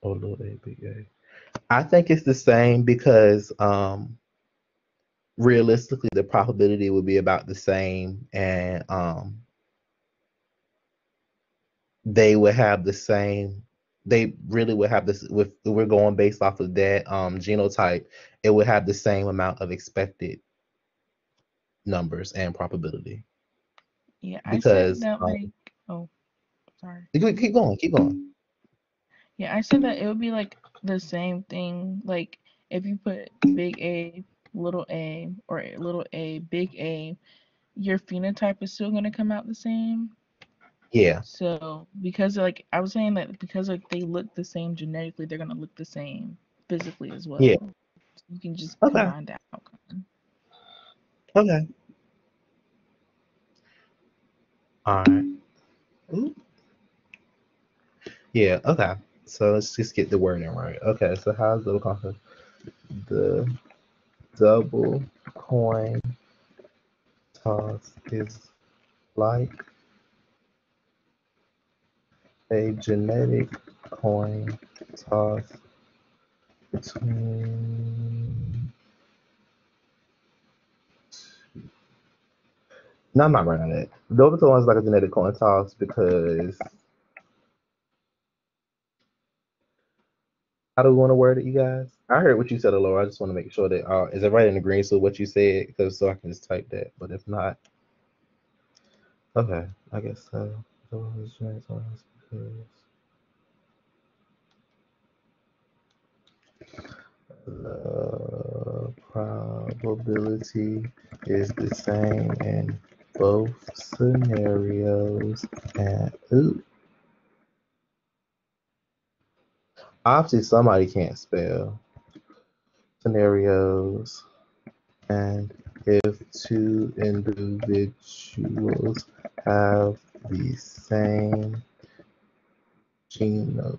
Little a, big A. I think it's the same because um, realistically, the probability would be about the same, and um, they would have the same. They really would have this. With we're going based off of that um, genotype, it would have the same amount of expected numbers and probability. Yeah, I Because, said that um, like oh sorry. Keep going, keep going. Yeah, I said that it would be like the same thing. Like if you put big A, little a, or little a, big A, your phenotype is still gonna come out the same. Yeah, So because like I was saying that because like they look the same genetically, they're gonna look the same physically as well. Yeah. You can just Okay. the outcome. Okay. All right. Ooh. Yeah, okay. So let's just get the wording right. Okay, so how's double confidence? The double coin toss is like a genetic coin toss between No, I'm not running it. Double coin is like a genetic coin toss because how do we want to word it, you guys? I heard what you said, Laura. I just want to make sure that uh, is everybody in agreement with what you said, because so I can just type that. But if not, okay, I guess so. Because the probability is the same in both scenarios and ooh. Obviously somebody can't spell scenarios and if two individuals have the same geno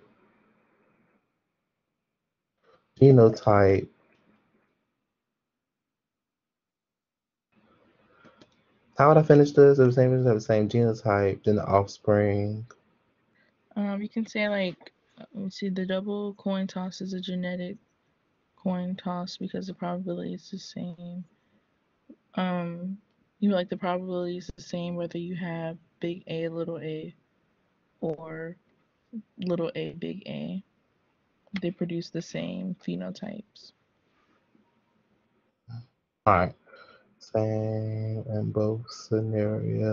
genotype How would I finish this? If the same have the same genotype, then the offspring. Um, you can say like, let's see, the double coin toss is a genetic coin toss because the probability is the same. Um, you know, like the probability is the same whether you have big A, little a, or little a, big A. They produce the same phenotypes. All right. Same in both scenarios.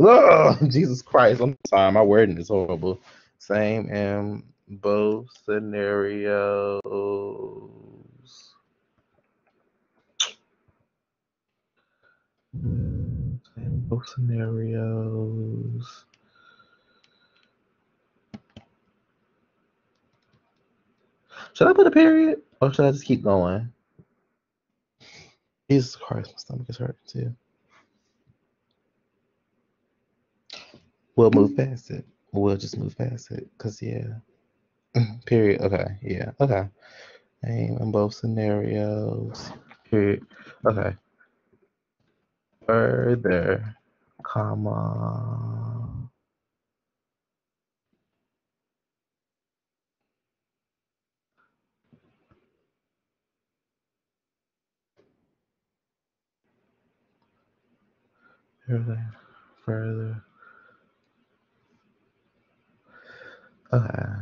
Oh, Jesus Christ, I'm sorry, my wording is horrible. Same in both scenarios. Same both scenarios. Should I put a period or should I just keep going? Jesus Christ, my stomach is hurting too. We'll move mm. past it. We'll just move past it. Cause yeah. Period. Okay. Yeah. Okay. Aim in both scenarios. Period. Okay. Further, comma. Further, further. Okay.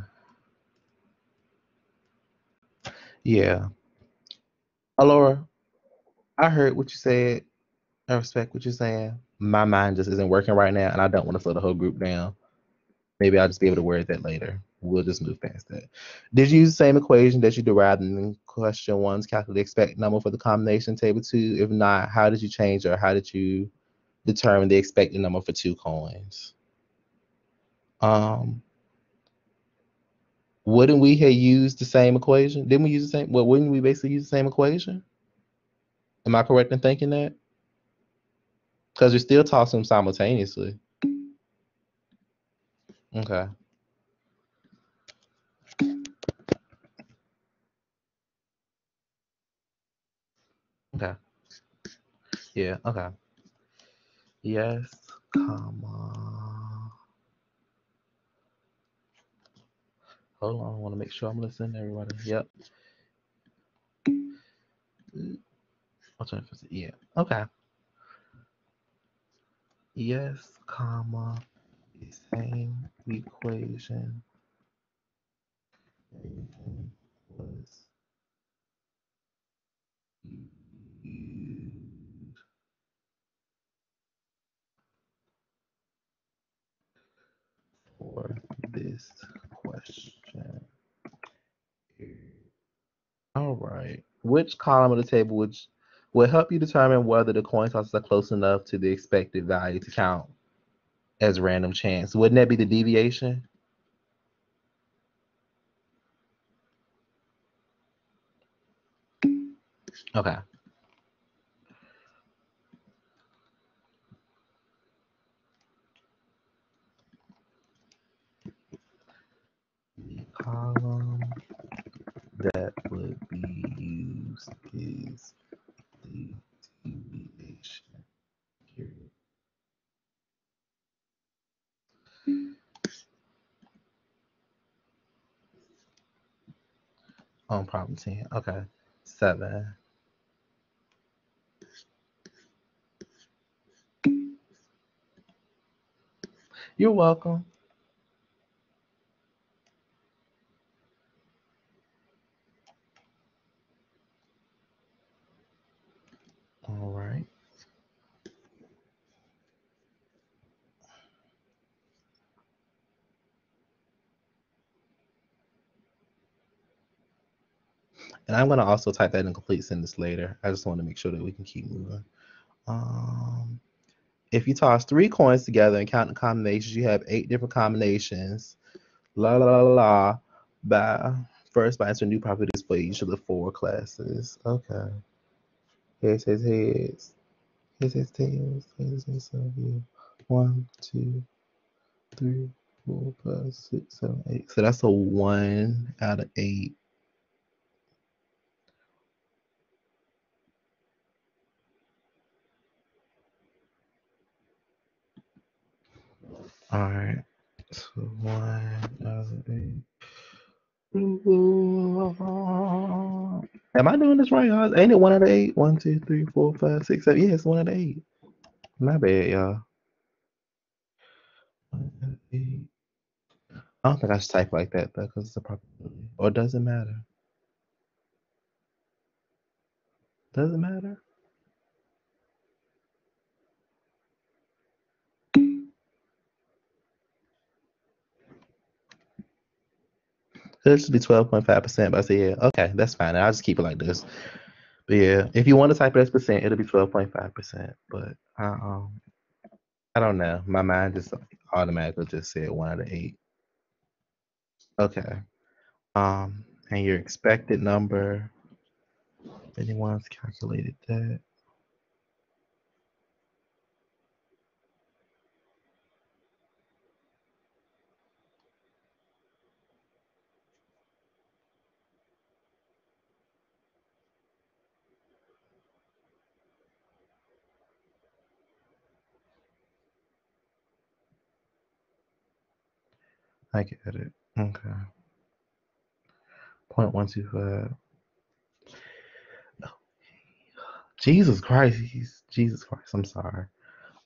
Yeah. Alora, I heard what you said. I respect what you're saying. My mind just isn't working right now, and I don't want to slow the whole group down. Maybe I'll just be able to word that later. We'll just move past that. Did you use the same equation that you derived in question one's calculate the expected number for the combination table two? If not, how did you change or how did you determine the expected number for two coins? Um, wouldn't we have used the same equation? Didn't we use the same? Well, wouldn't we basically use the same equation? Am I correct in thinking that? Because we're still tossing simultaneously. Okay. Okay. Yeah, okay. Yes, comma. Hold on, I want to make sure I'm listening everybody. Yep. Alternative, yeah. Okay. Yes, comma, same equation was this question. All right. Which column of the table would will help you determine whether the coin tosses are close enough to the expected value to count as random chance? Wouldn't that be the deviation? Okay. Column that would be used is the deviation period. On problem 10. Okay. Seven. You're welcome. All right. And I'm going to also type that in complete sentence later. I just want to make sure that we can keep moving. Um, if you toss three coins together and count the combinations, you have eight different combinations. La la la la. By first by answering new properties for each of the four classes. Okay. Heads, heads, heads. Heads, heads, tails. Heads, heads, heads. One, two, three, four, five, six, seven, eight. So that's a one out of eight. All right. So one out of eight. Am I doing this right, y'all? Ain't it one out of eight? One, two, three, four, five, six, seven. Yeah, it's one out of eight. My bad, y'all. I don't think I should type like that though, because it's a probability. Or does it matter? Does it matter? It should be twelve point five percent, but I say yeah, okay, that's fine. I'll just keep it like this. But yeah, if you want to type it as percent, it'll be twelve point five percent. But I, um, I don't know. My mind just automatically just said one out of eight. Okay. Um, and your expected number. Anyone's calculated that. I get it. Okay. Point one two five. Jesus Christ, he's Jesus Christ. I'm sorry.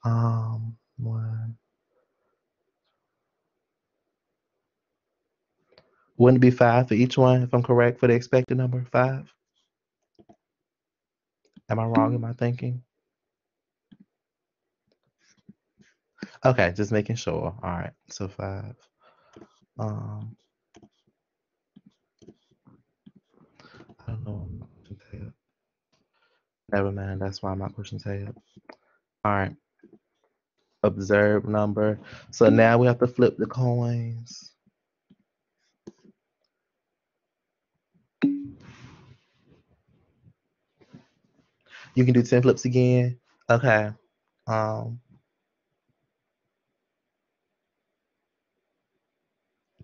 Um, one. Wouldn't it be five for each one if I'm correct for the expected number? Five? Am I wrong in my thinking? Okay, just making sure. All right, so five. Um, I don't know. my question said. Never mind. That's why my question said. All right. Observe number. So now we have to flip the coins. You can do 10 flips again. Okay. Um,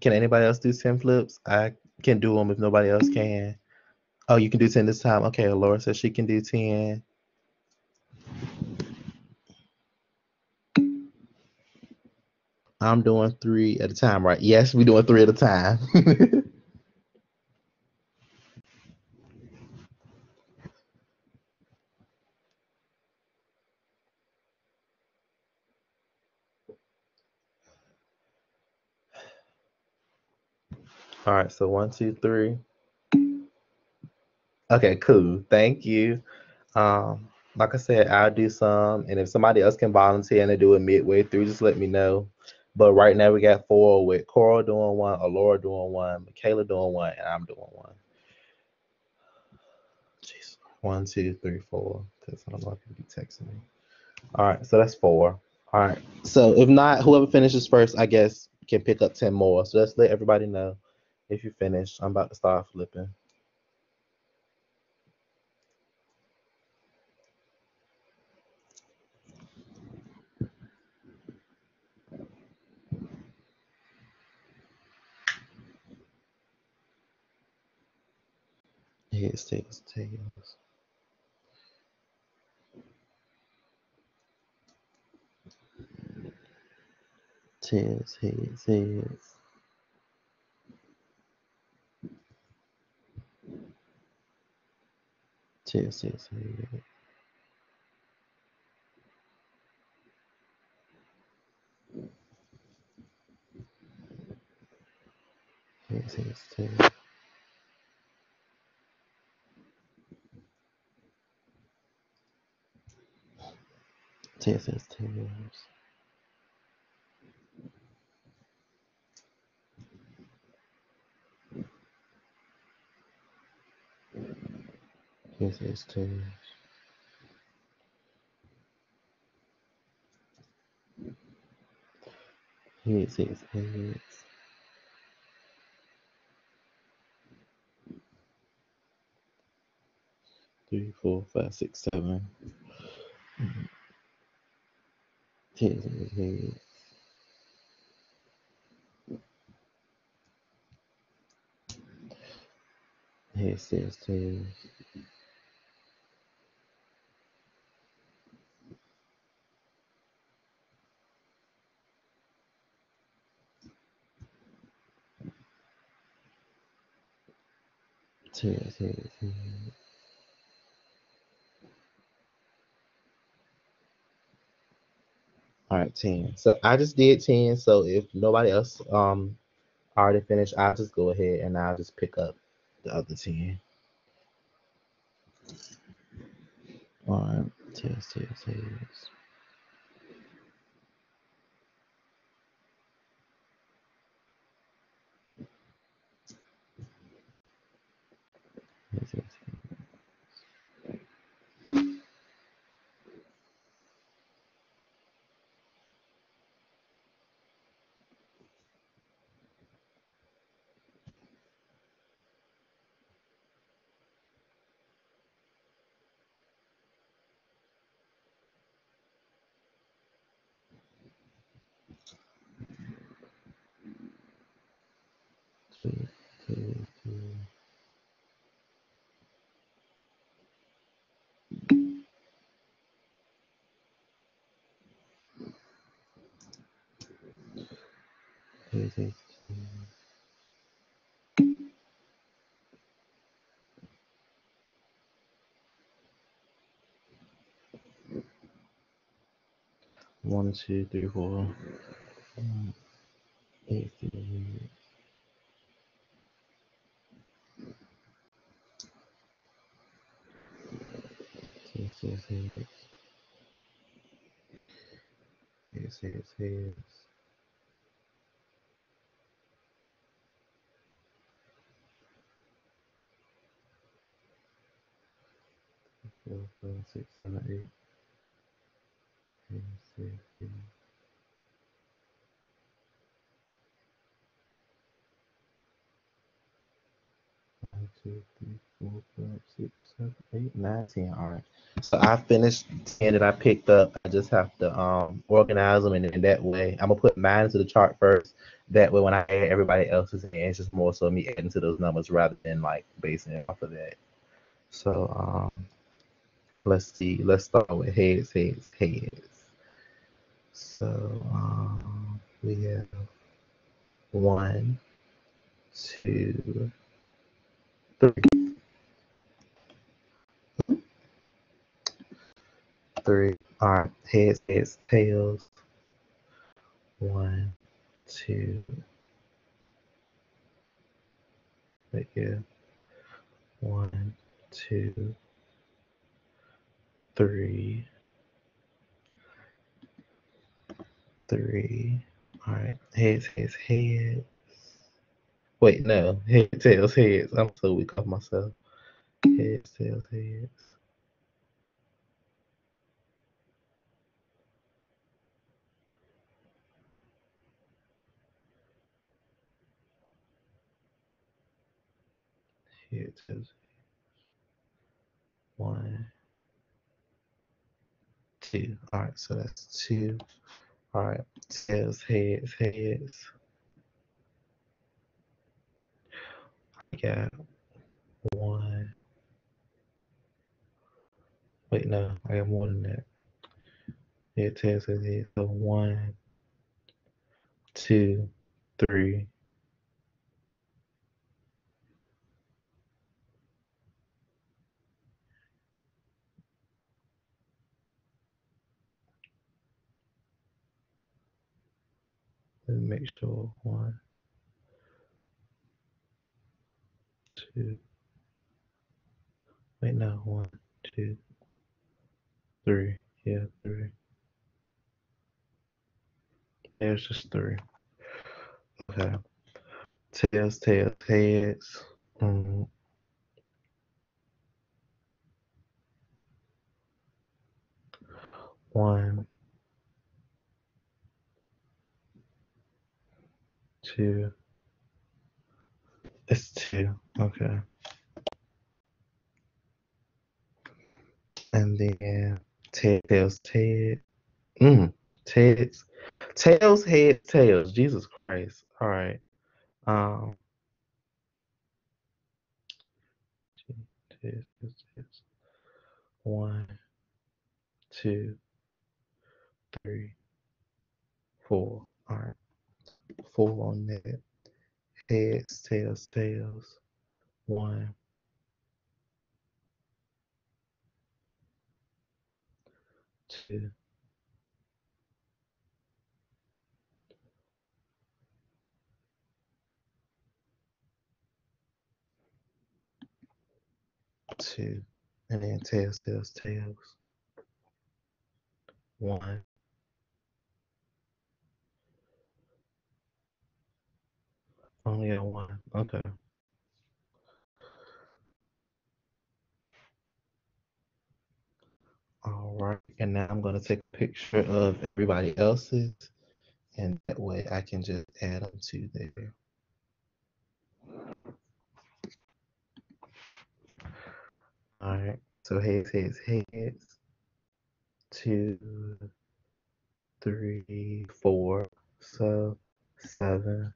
can anybody else do 10 flips? I can do them if nobody else can. Oh, you can do 10 this time. Okay, Laura says she can do 10. I'm doing three at a time, right? Yes, we're doing three at a time. All right, so one, two, three. Okay, cool. Thank you. Um, like I said, I'll do some, and if somebody else can volunteer and they do it midway through, just let me know. But right now we got four with Coral doing one, Alora doing one, Michaela doing one, and I'm doing one. Jeez. One, two, three, four. Because I don't know if you'll be texting me. All right, so that's four. All right. So if not, whoever finishes first, I guess, can pick up 10 more. So let's let everybody know if you finish. I'm about to start flipping. Heads, tails, tails. Tails, heads, heads. Tails, tails, heads. Heads, heads, tails. Tails, tails, tails. Heads, heads, heads. Three, four, five, six, seven. Heads, heads, heads. Heads, Tails, tails, tails. All right, 10. So I just did 10. So if nobody else um already finished, I'll just go ahead and I'll just pick up the other 10. Alright, tails, tails, tails. Tails, Gracias. Tails. One, two, three, four. Eight, three. Tails, tails, tails. Tails, tails, tails. Five, six, seven, eight. Tails, tails. One, two, three, four, five, six, seven, eight, nine, ten. All right. So I finished ten that I picked up. I just have to um organize them, and in that way, I'm gonna put mine into the chart first. That way, when I add everybody else's in, it's just more so me adding to those numbers rather than like basing it off of that. So um, let's see. Let's start with heads, heads, heads. So um, we have one, two, three. Three. All right. Heads, heads, tails. One, two. Right here. One, two, three. Three. All right. Heads, heads, heads. Wait, no. heads, tails, heads. I'm so weak off myself. Heads, tails, heads. Head, tails, one, two. All right, so that's two. All right, tails, heads, heads. I got one. Wait, no, I got more than that. Head, tails, heads, heads. So one, two, three. Me make sure. One, two. Wait, now, One, two, three. Yeah, three. There's just three. Okay. Tails, tails, heads. Mm. One, two. It's two. Okay. And then tail, tails, tail. Mm. Tails, tails, head, tails. Jesus Christ. All right. Um. tails, tails, tails. One, two, three, four. All right. Four on that. Heads, tails, tails. One, two, two, and then tails, tails, tails. one. Only at one. Okay. All right. And now I'm gonna take a picture of everybody else's, and that way I can just add them to there. All right. So heads, heads, heads. Two, three, four, so seven.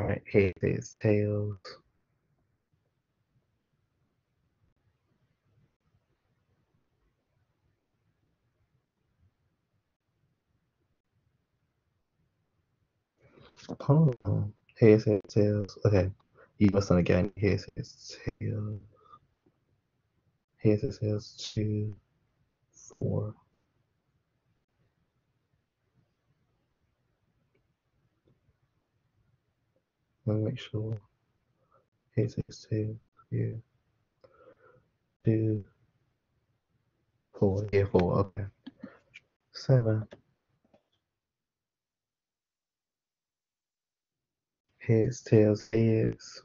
All right, heads, tails. Hold on. Heads, heads, tails. Okay. You must again. Heads, heads, tails. Heads, heads, tails. Two, four. Me make sure. Heads, tails. Yeah. Two, four. Yeah, four. Okay. Seven. Heads, tails, heads.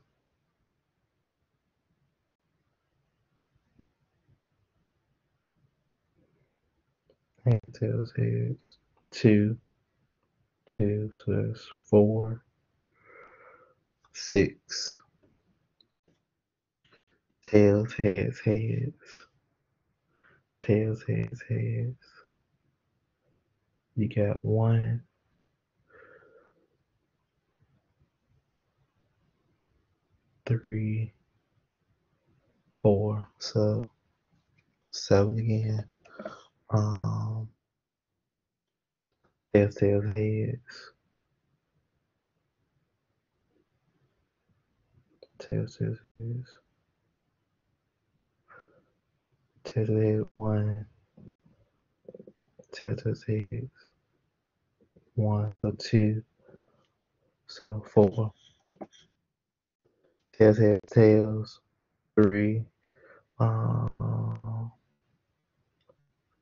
Tails, heads. Two. Two plus four. Six. Tails, heads, heads. Tails, heads, heads. You got one. Three. Four. So seven again. Um tails, tails, heads. Tails, head, one. Heads. One, so two. So four. Tails. Three. Um,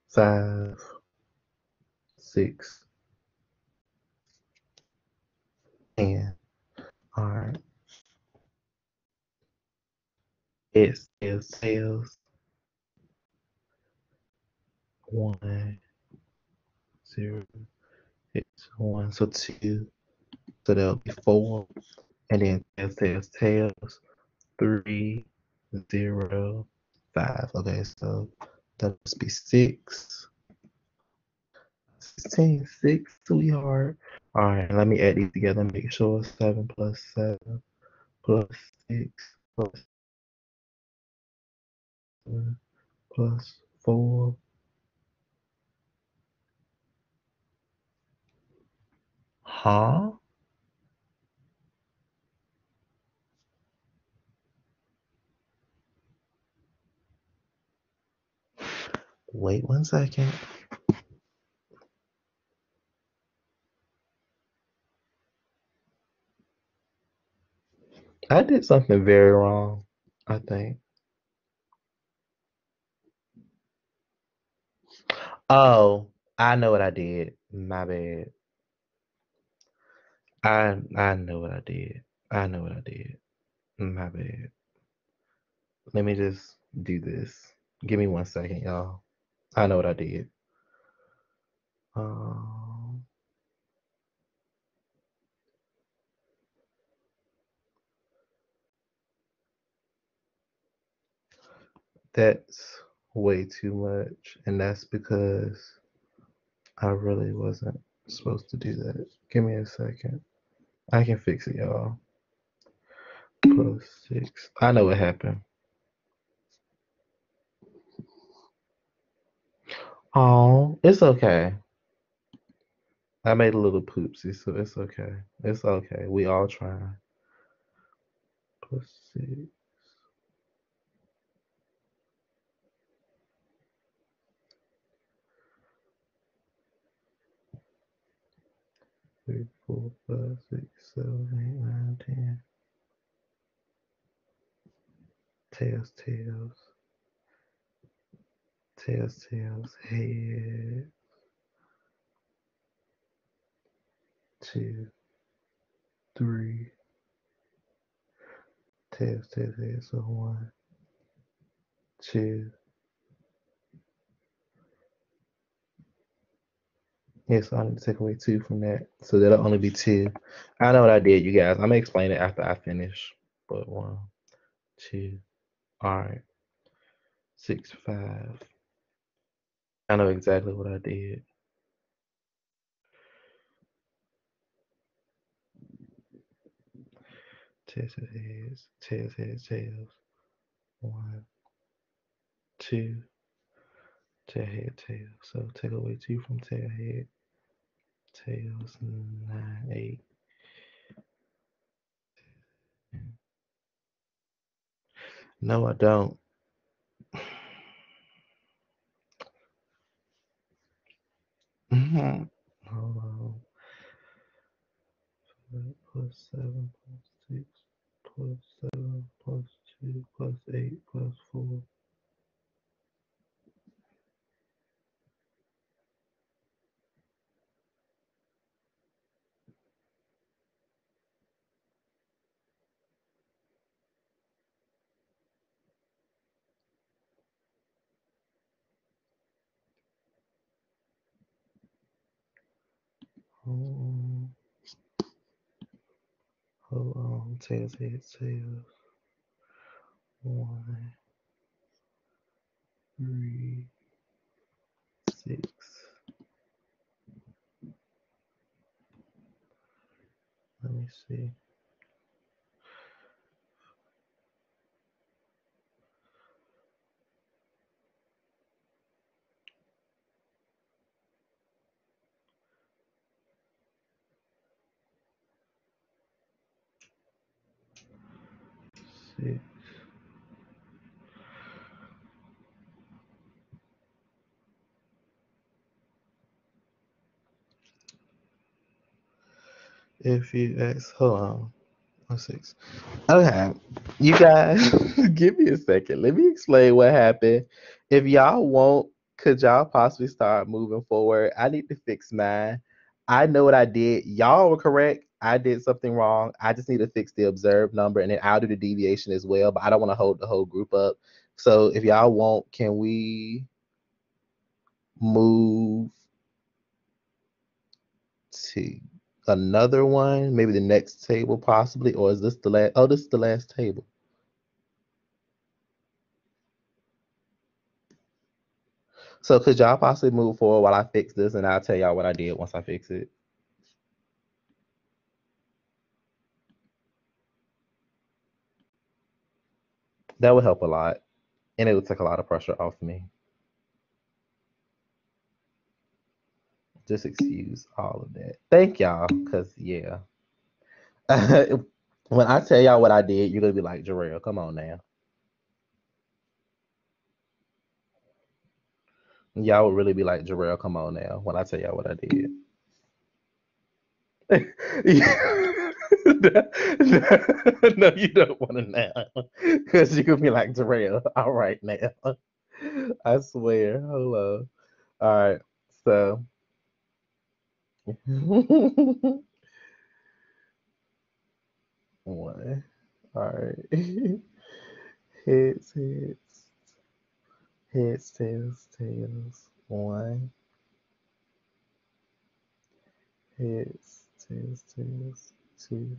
five. Six. Ten. All right. It's tails, tails. One, zero, it's one, so two, so that'll be four, and then tails, tails, tails, three, zero, five. Okay, so that must be six. 16, six, sweetheart. All right, let me add these together make sure seven plus seven plus six plus seven plus four. Huh? Wait one second. I did something very wrong, I think. Oh, I know what I did. My bad. I I know what I did. I know what I did. My bad. Let me just do this. Give me one second, y'all. I know what I did. Um, that's way too much, and that's because I really wasn't supposed to do that. Give me a second. I can fix it, y'all. Plus six. I know what happened. Oh, it's okay. I made a little poopsie, so it's okay. It's okay. We all trying. Plus six. Three, four, five, six, seven, eight, nine, ten. Tails, tails. tails, tails, heads. Two, three. Tails, tails, heads. So one, two. Yes, I need to take away two from that. So that'll only be two. I know what I did, you guys. I'm gonna explain it after I finish. But one, two, all right. Six, five. I know exactly what I did. Tails, heads, tails, heads, tails. One, two, tail, head, tail. So take away two from tail, head, tails, nine, eight. No, I don't. Mhm. Five Plus seven plus six plus seven plus two plus eight plus four. Hold on. On. Tails, heads. One, three, six. Let me see. Six. If you ask, hold on. Six. Okay, you guys, give me a second. Let me explain what happened. If y'all won't, could y'all possibly start moving forward? I need to fix mine. I know what I did. Y'all were correct. I did something wrong. I just need to fix the observed number and then I'll do the deviation as well, but I don't want to hold the whole group up. So if y'all won't, can we move to another one? Maybe the next table possibly, or is this the last? Oh, this is the last table. So could y'all possibly move forward while I fix this and I'll tell y'all what I did once I fix it. That would help a lot. And it would take a lot of pressure off me. Just excuse all of that. Thank y'all, because yeah. when I tell y'all what I did, you're gonna be like, Jarrell, come on now. Y'all would really be like, Jarrell, come on now, when I tell y'all what I did. no, you don't want to now. Because you could be like, Jarrell, all right now. I swear. Hello. All right. So. One. All right. Heads, heads. Heads, tails, tails. One. Heads, tails, tails. Two.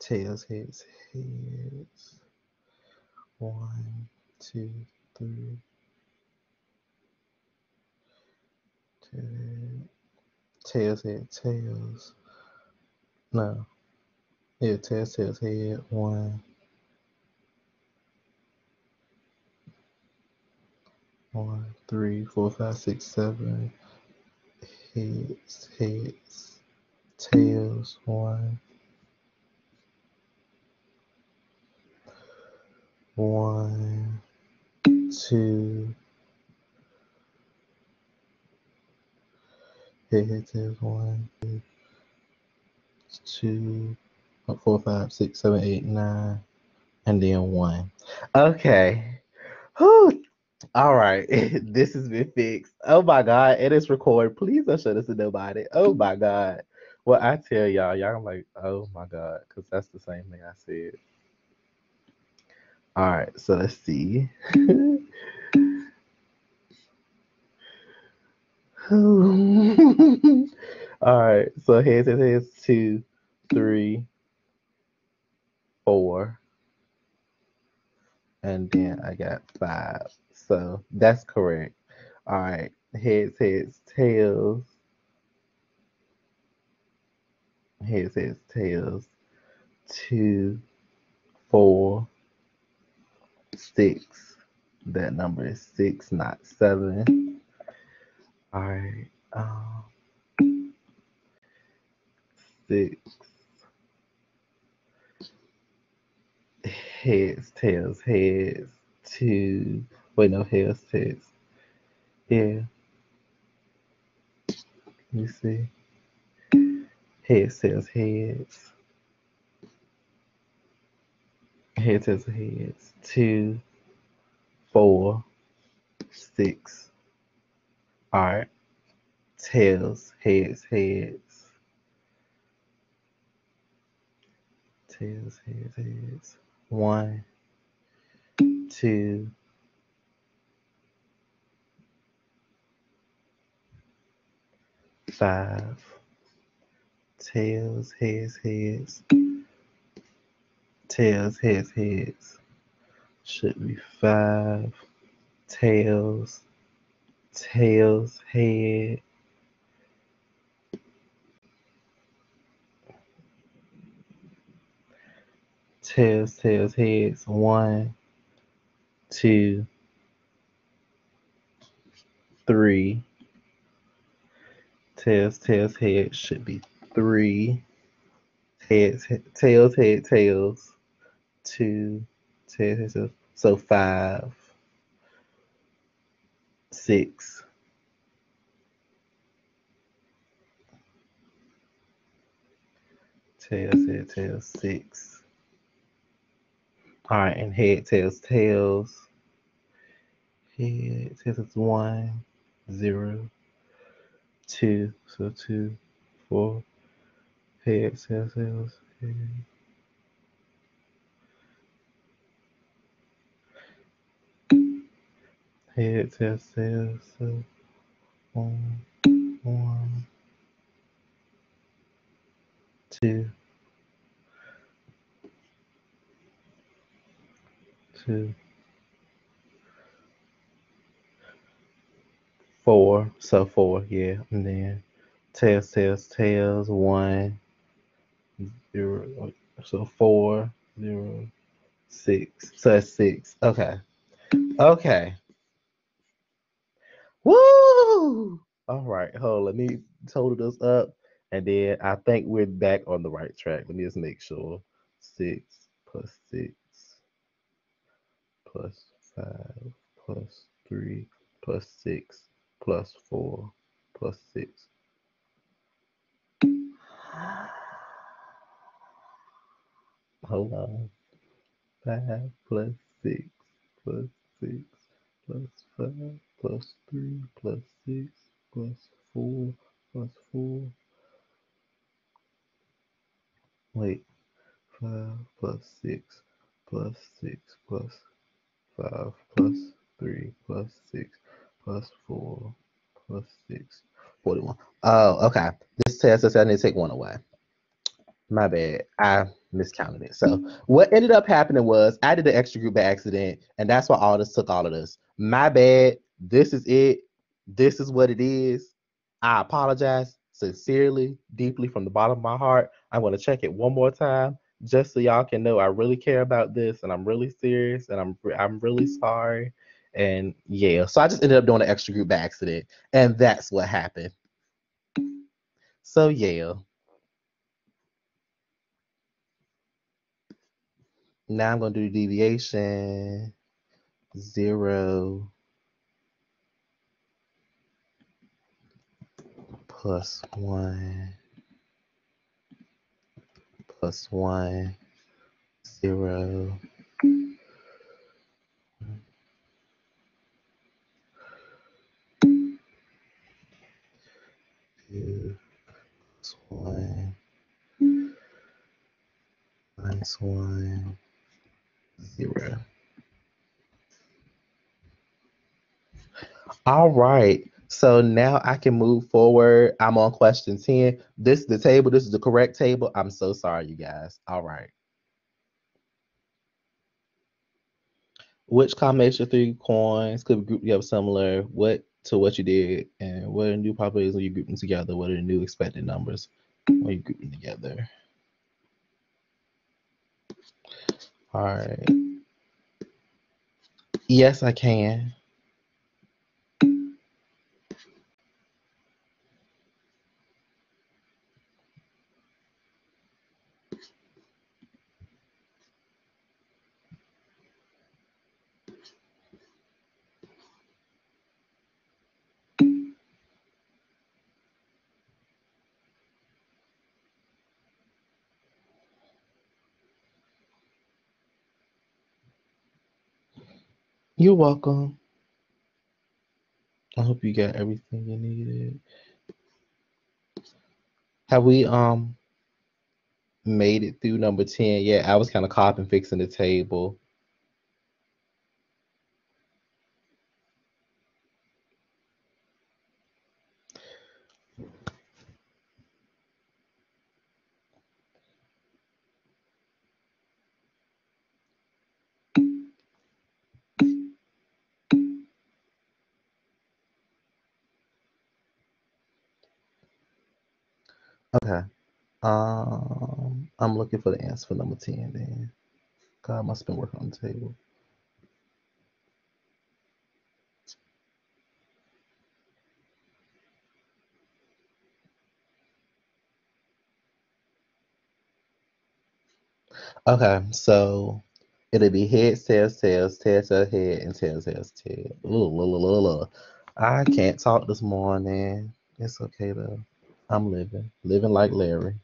Tails, heads, heads. One, two, three. Tail- Tails, head, tails. No. Yeah, tails, tails, head. One. One, three, four, five, six, seven. Heads, heads, tails. One. One, two. Head, tails, one, two, four, five, six, seven, eight, nine, and then one. Okay. Whew. All right. this has been fixed. Oh my God. It is recorded. Please don't shut us to nobody. Oh my God. Well, I tell y'all, y'all like, oh my God, because that's the same thing I said. All right. So let's see. All right. So here's here's two, three, four, and then I got five. So that's correct. All right. Heads, heads, tails. Heads, heads, tails. Two, four, six. That number is six, not seven. All right. Um, six. Heads, tails, heads. Two. Wait, no, heads, tails. Yeah. Let me see. Heads, tails, heads. Heads, tails, heads. Two, four, six. All right. Tails, heads, heads. Tails, heads, heads. One, two, five. Tails, heads, heads. Tails, heads, heads. Should be five. Tails, tails, head. Tails, tails, heads. One, two, three. Tails, tails, heads should be three. Heads, he- tails, head, tails. Two, tails, tails. So five. Six. Tails, head, tails, six. All right, and head, tails, tails. Head, tails is one, zero, two. So two, four. Head, tails, tails. Head. Tails, tails. So one, one, two, two, four. So four, yeah. And then tails, tails, tails. One, zero. So four, zero, six. So that's six. Okay. Okay. Woo! All right. Hold. Let me total this up, and then I think we're back on the right track. Let me just make sure. Six plus six plus five plus three plus six plus four plus six. Hold on. Five plus six plus six plus five plus three plus six plus four plus four. Wait. Five plus six plus six plus five plus three plus six plus four plus six. 41. Oh, okay. This test says I need to take one away. My bad. I miscounted it. So what ended up happening was I did the extra group by accident, and that's why all this took all of this. My bad. This is it. This is what it is. I apologize sincerely, deeply from the bottom of my heart. I'm gonna check it one more time just so y'all can know I really care about this and I'm really serious and I'm I'm really sorry. And yeah, so I just ended up doing an extra group by accident, and that's what happened. So yeah. Now I'm gonna do deviation zero plus one plus one zero two plus one minus one zero. All right. So now I can move forward. I'm on question 10. This is the table. This is the correct table. I'm so sorry, you guys. All right. Which combination of three coins could be grouped together similar what to what you did? And what are new probabilities when you group them together? What are the new expected numbers when you group them together? All right. Yes, I can. You're welcome. I hope you got everything you needed. Have we um made it through number 10? Yeah, I was kind of copying fixing the table. Okay. Um, I'm looking for the answer for number 10 then. God must have been working on the table. Okay, so it'll be head, tails, tails, tails, tails, head, and tails, tails, tail. Ooh, la, la, la, la. I can't talk this morning. It's okay though. I'm living, living like Larry.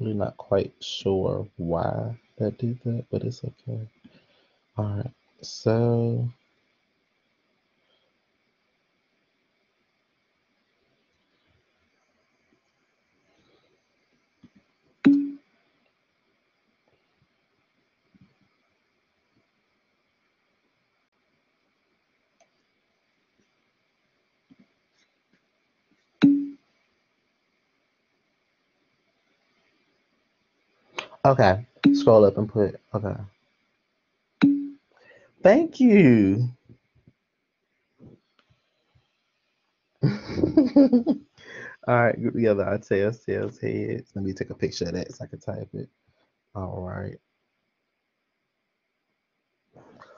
Really not quite sure why that did that, but it's okay. All right, so okay, scroll up and put okay. Thank you. All right, group together our tails, tails, heads. Let me take a picture of that so I can type it. All right.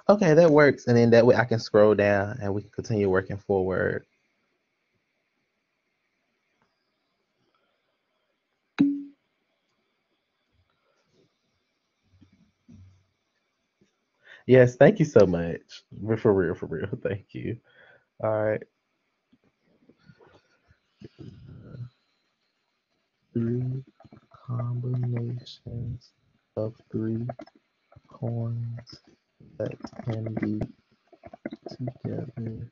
Okay, that works. And then that way I can scroll down and we can continue working forward. Yes, thank you so much. For real, for real. Thank you. All right. Three combinations of three coins that can be together.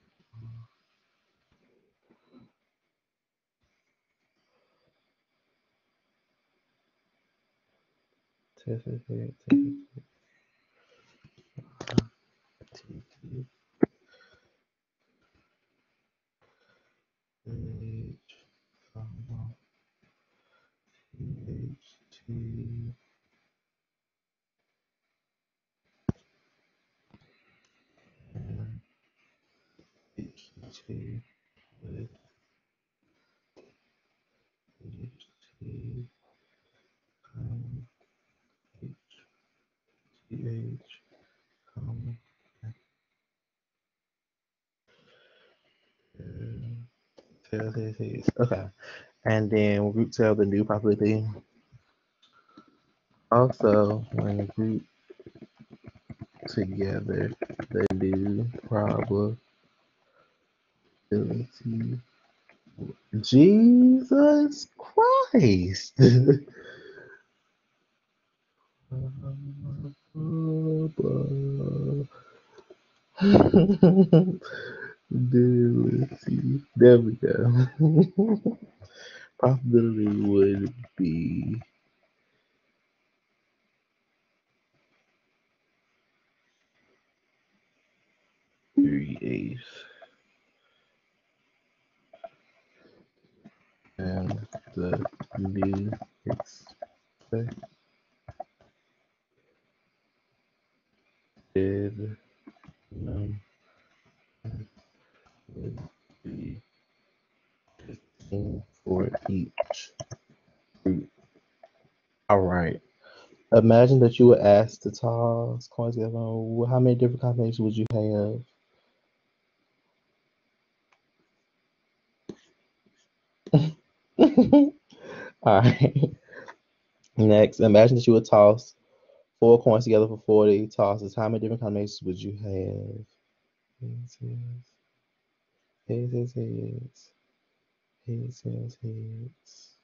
Test it here, test it HTH, comma, Okay. And then group tell the new probability. Also, when group together, the new probability. Jesus Christ. There we go. Probability would be three eighths. And the new expected um, would be 15 for each group. All right. Imagine that you were asked to toss coins together. How many different combinations would you have? All right. Next, imagine that you would toss four coins together for 40 tosses. How many different combinations would you have? Heads, heads, heads, heads, heads, heads, heads.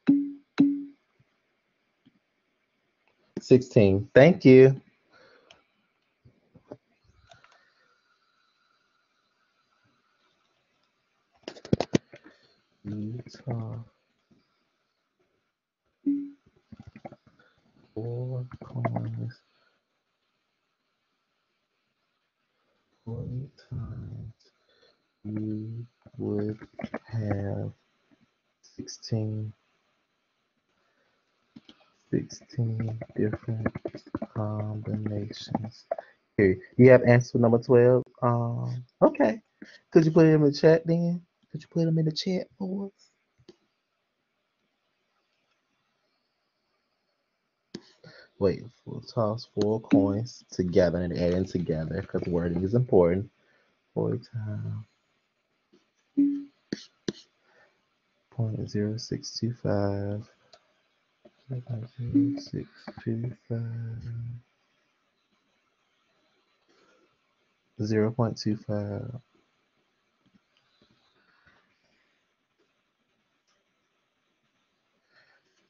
16. Thank you. You have answer number 12? Um, okay. Could you put it in the chat then? Could you put them in the chat for us? Wait, we'll toss four coins together and add them together because wording is important. Four time. 0.0625. 0.0625. Zero point two five.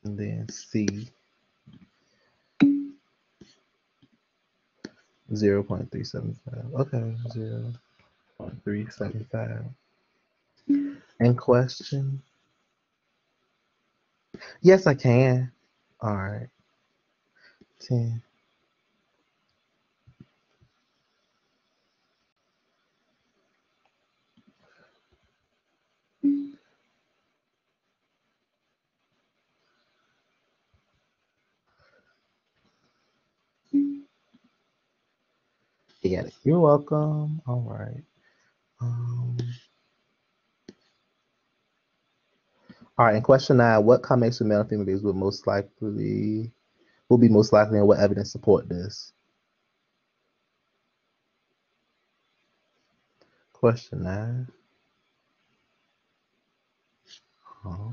And then C. Zero point three seven five. Okay, zero point three seven five. And question. Yes, I can. All right. 10. It. You're welcome. All right. Um, all right. And question nine, what combination of male and female babies would most likely will be most likely, and what evidence support this? Question nine. Uh-huh.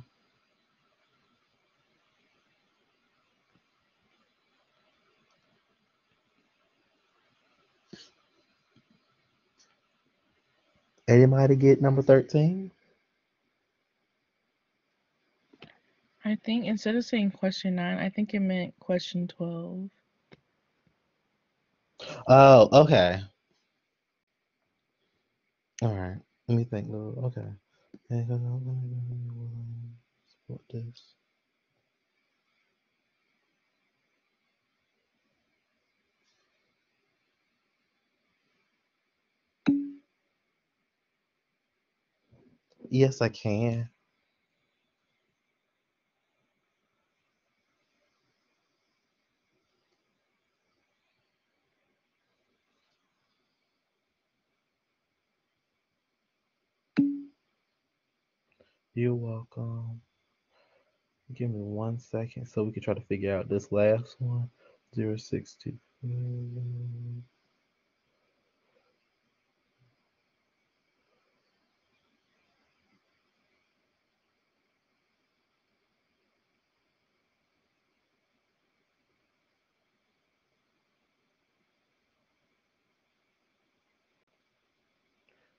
Anybody get number 13? I think instead of saying question nine, I think it meant question 12. Oh, okay. All right. Let me think. Lord. Okay. This. Yes, I can. You're welcome. Give me one second so we can try to figure out this last one. Zero six two.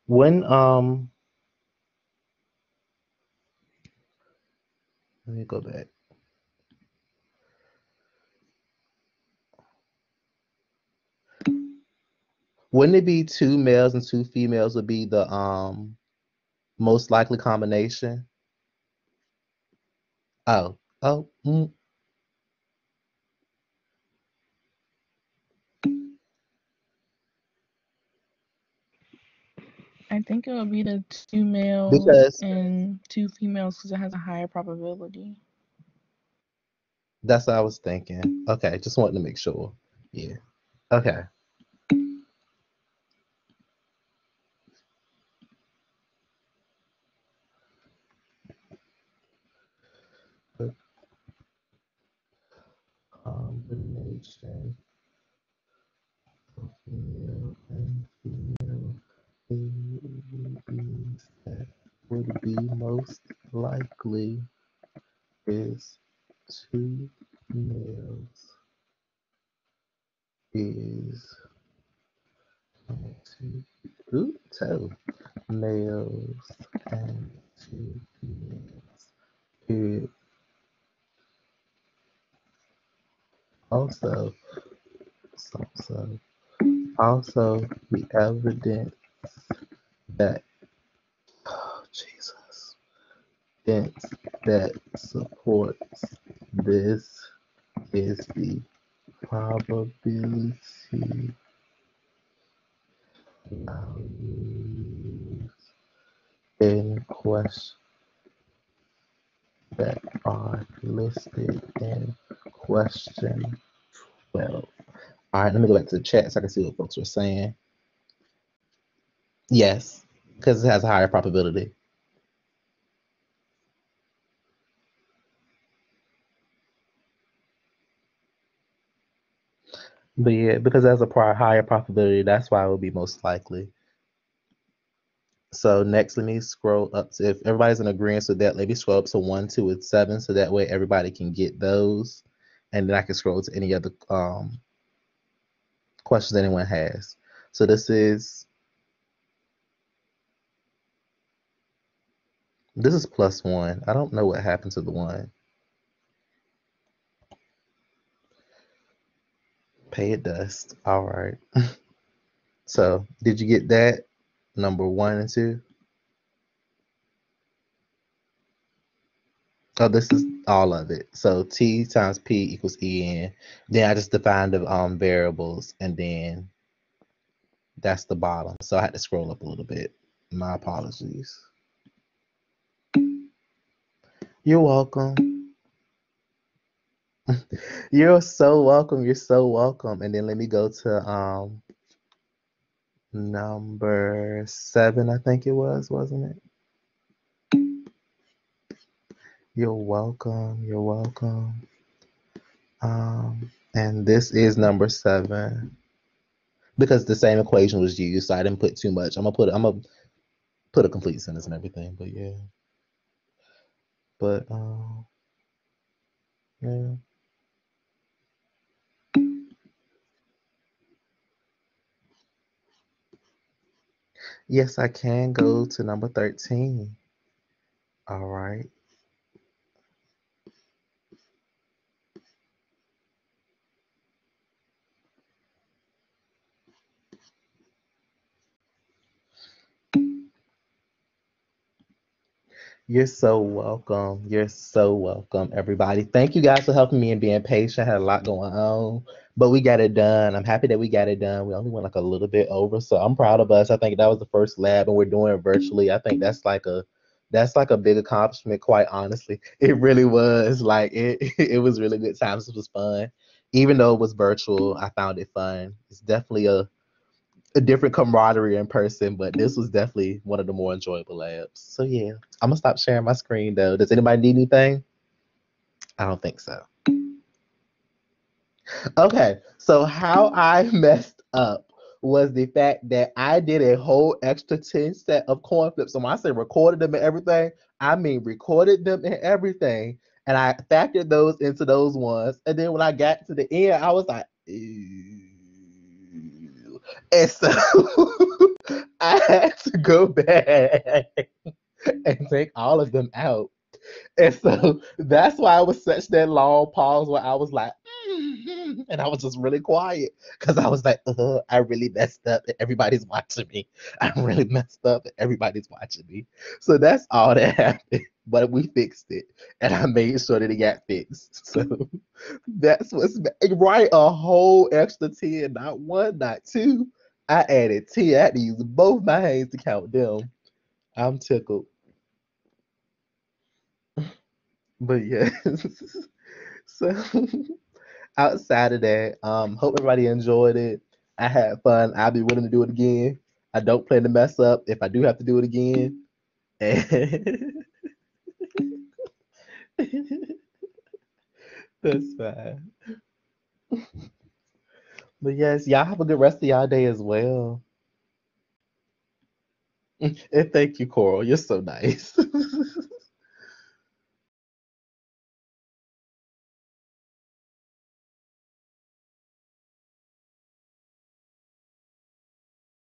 When um let me go back. Wouldn't it be two males and two females would be the um most likely combination? Oh, oh, mm, I think it would be the two males because and two females because it has a higher probability. that's what I was thinking. Okay, just wanted to make sure. Yeah. Okay. Combination of male and female would be most likely is two males is two two males and two females. Period. Also, so, so also the evidence that Jesus evidence that supports this is the probability in question that are listed in question 12. All right, let me go back to the chat so I can see what folks were saying. Yes, because it has a higher probability. But yeah, because that's a pri- higher probability, that's why it would be most likely. So next, let me scroll up to, if everybody's in agreement with that, let me scroll up to one, two, and seven, so that way everybody can get those. And then I can scroll to any other um, questions anyone has. So this is, this is plus one. I don't know what happened to the one. Pay it dust. All right. So did you get that? Number one and two? Oh, this is all of it. So T times P equals EN. Then I just defined the um, variables and then that's the bottom. So I had to scroll up a little bit. My apologies. You're welcome. You're so welcome. You're so welcome. And then let me go to um number seven, I think it was, wasn't it? You're welcome. You're welcome. Um, and this is number seven because the same equation was used, so I didn't put too much. I'm gonna put I'm gonna put a complete sentence and everything, but yeah. But um, yeah. Yes, I can go mm-hmm. to number 13. All right. You're so welcome. You're so welcome, everybody. Thank you guys for helping me and being patient. I had a lot going on, but we got it done. I'm happy that we got it done. We only went like a little bit over, so I'm proud of us. I think that was the first lab, and we're doing it virtually. I think that's like a that's like a big accomplishment, quite honestly. It really was. Like it it was really good times. It was fun. Even though it was virtual, I found it fun. It's definitely a a different camaraderie in person, but this was definitely one of the more enjoyable labs. So yeah, I'm gonna stop sharing my screen though. Does anybody need anything? I don't think so. Okay, so how I messed up was the fact that I did a whole extra 10 set of coin flips. So when I say recorded them and everything, I mean recorded them and everything. And I factored those into those ones. And then when I got to the end, I was like, Ew. And so I had to go back and take all of them out. And so that's why I was such that long pause where I was like, "Mhm," and I was just really quiet because I was like, uh, I really messed up and everybody's watching me. I really messed up and everybody's watching me. So that's all that happened. But we fixed it and I made sure that it got fixed. So that's what's right a whole extra 10, not one, not two. I added 10. I had to use both my hands to count them. I'm tickled. But yes. so outside of that, um, hope everybody enjoyed it. I had fun. I'll be willing to do it again. I don't plan to mess up if I do have to do it again. That's fine. But yes, y'all have a good rest of y'all day as well. And thank you, Coral. You're so nice.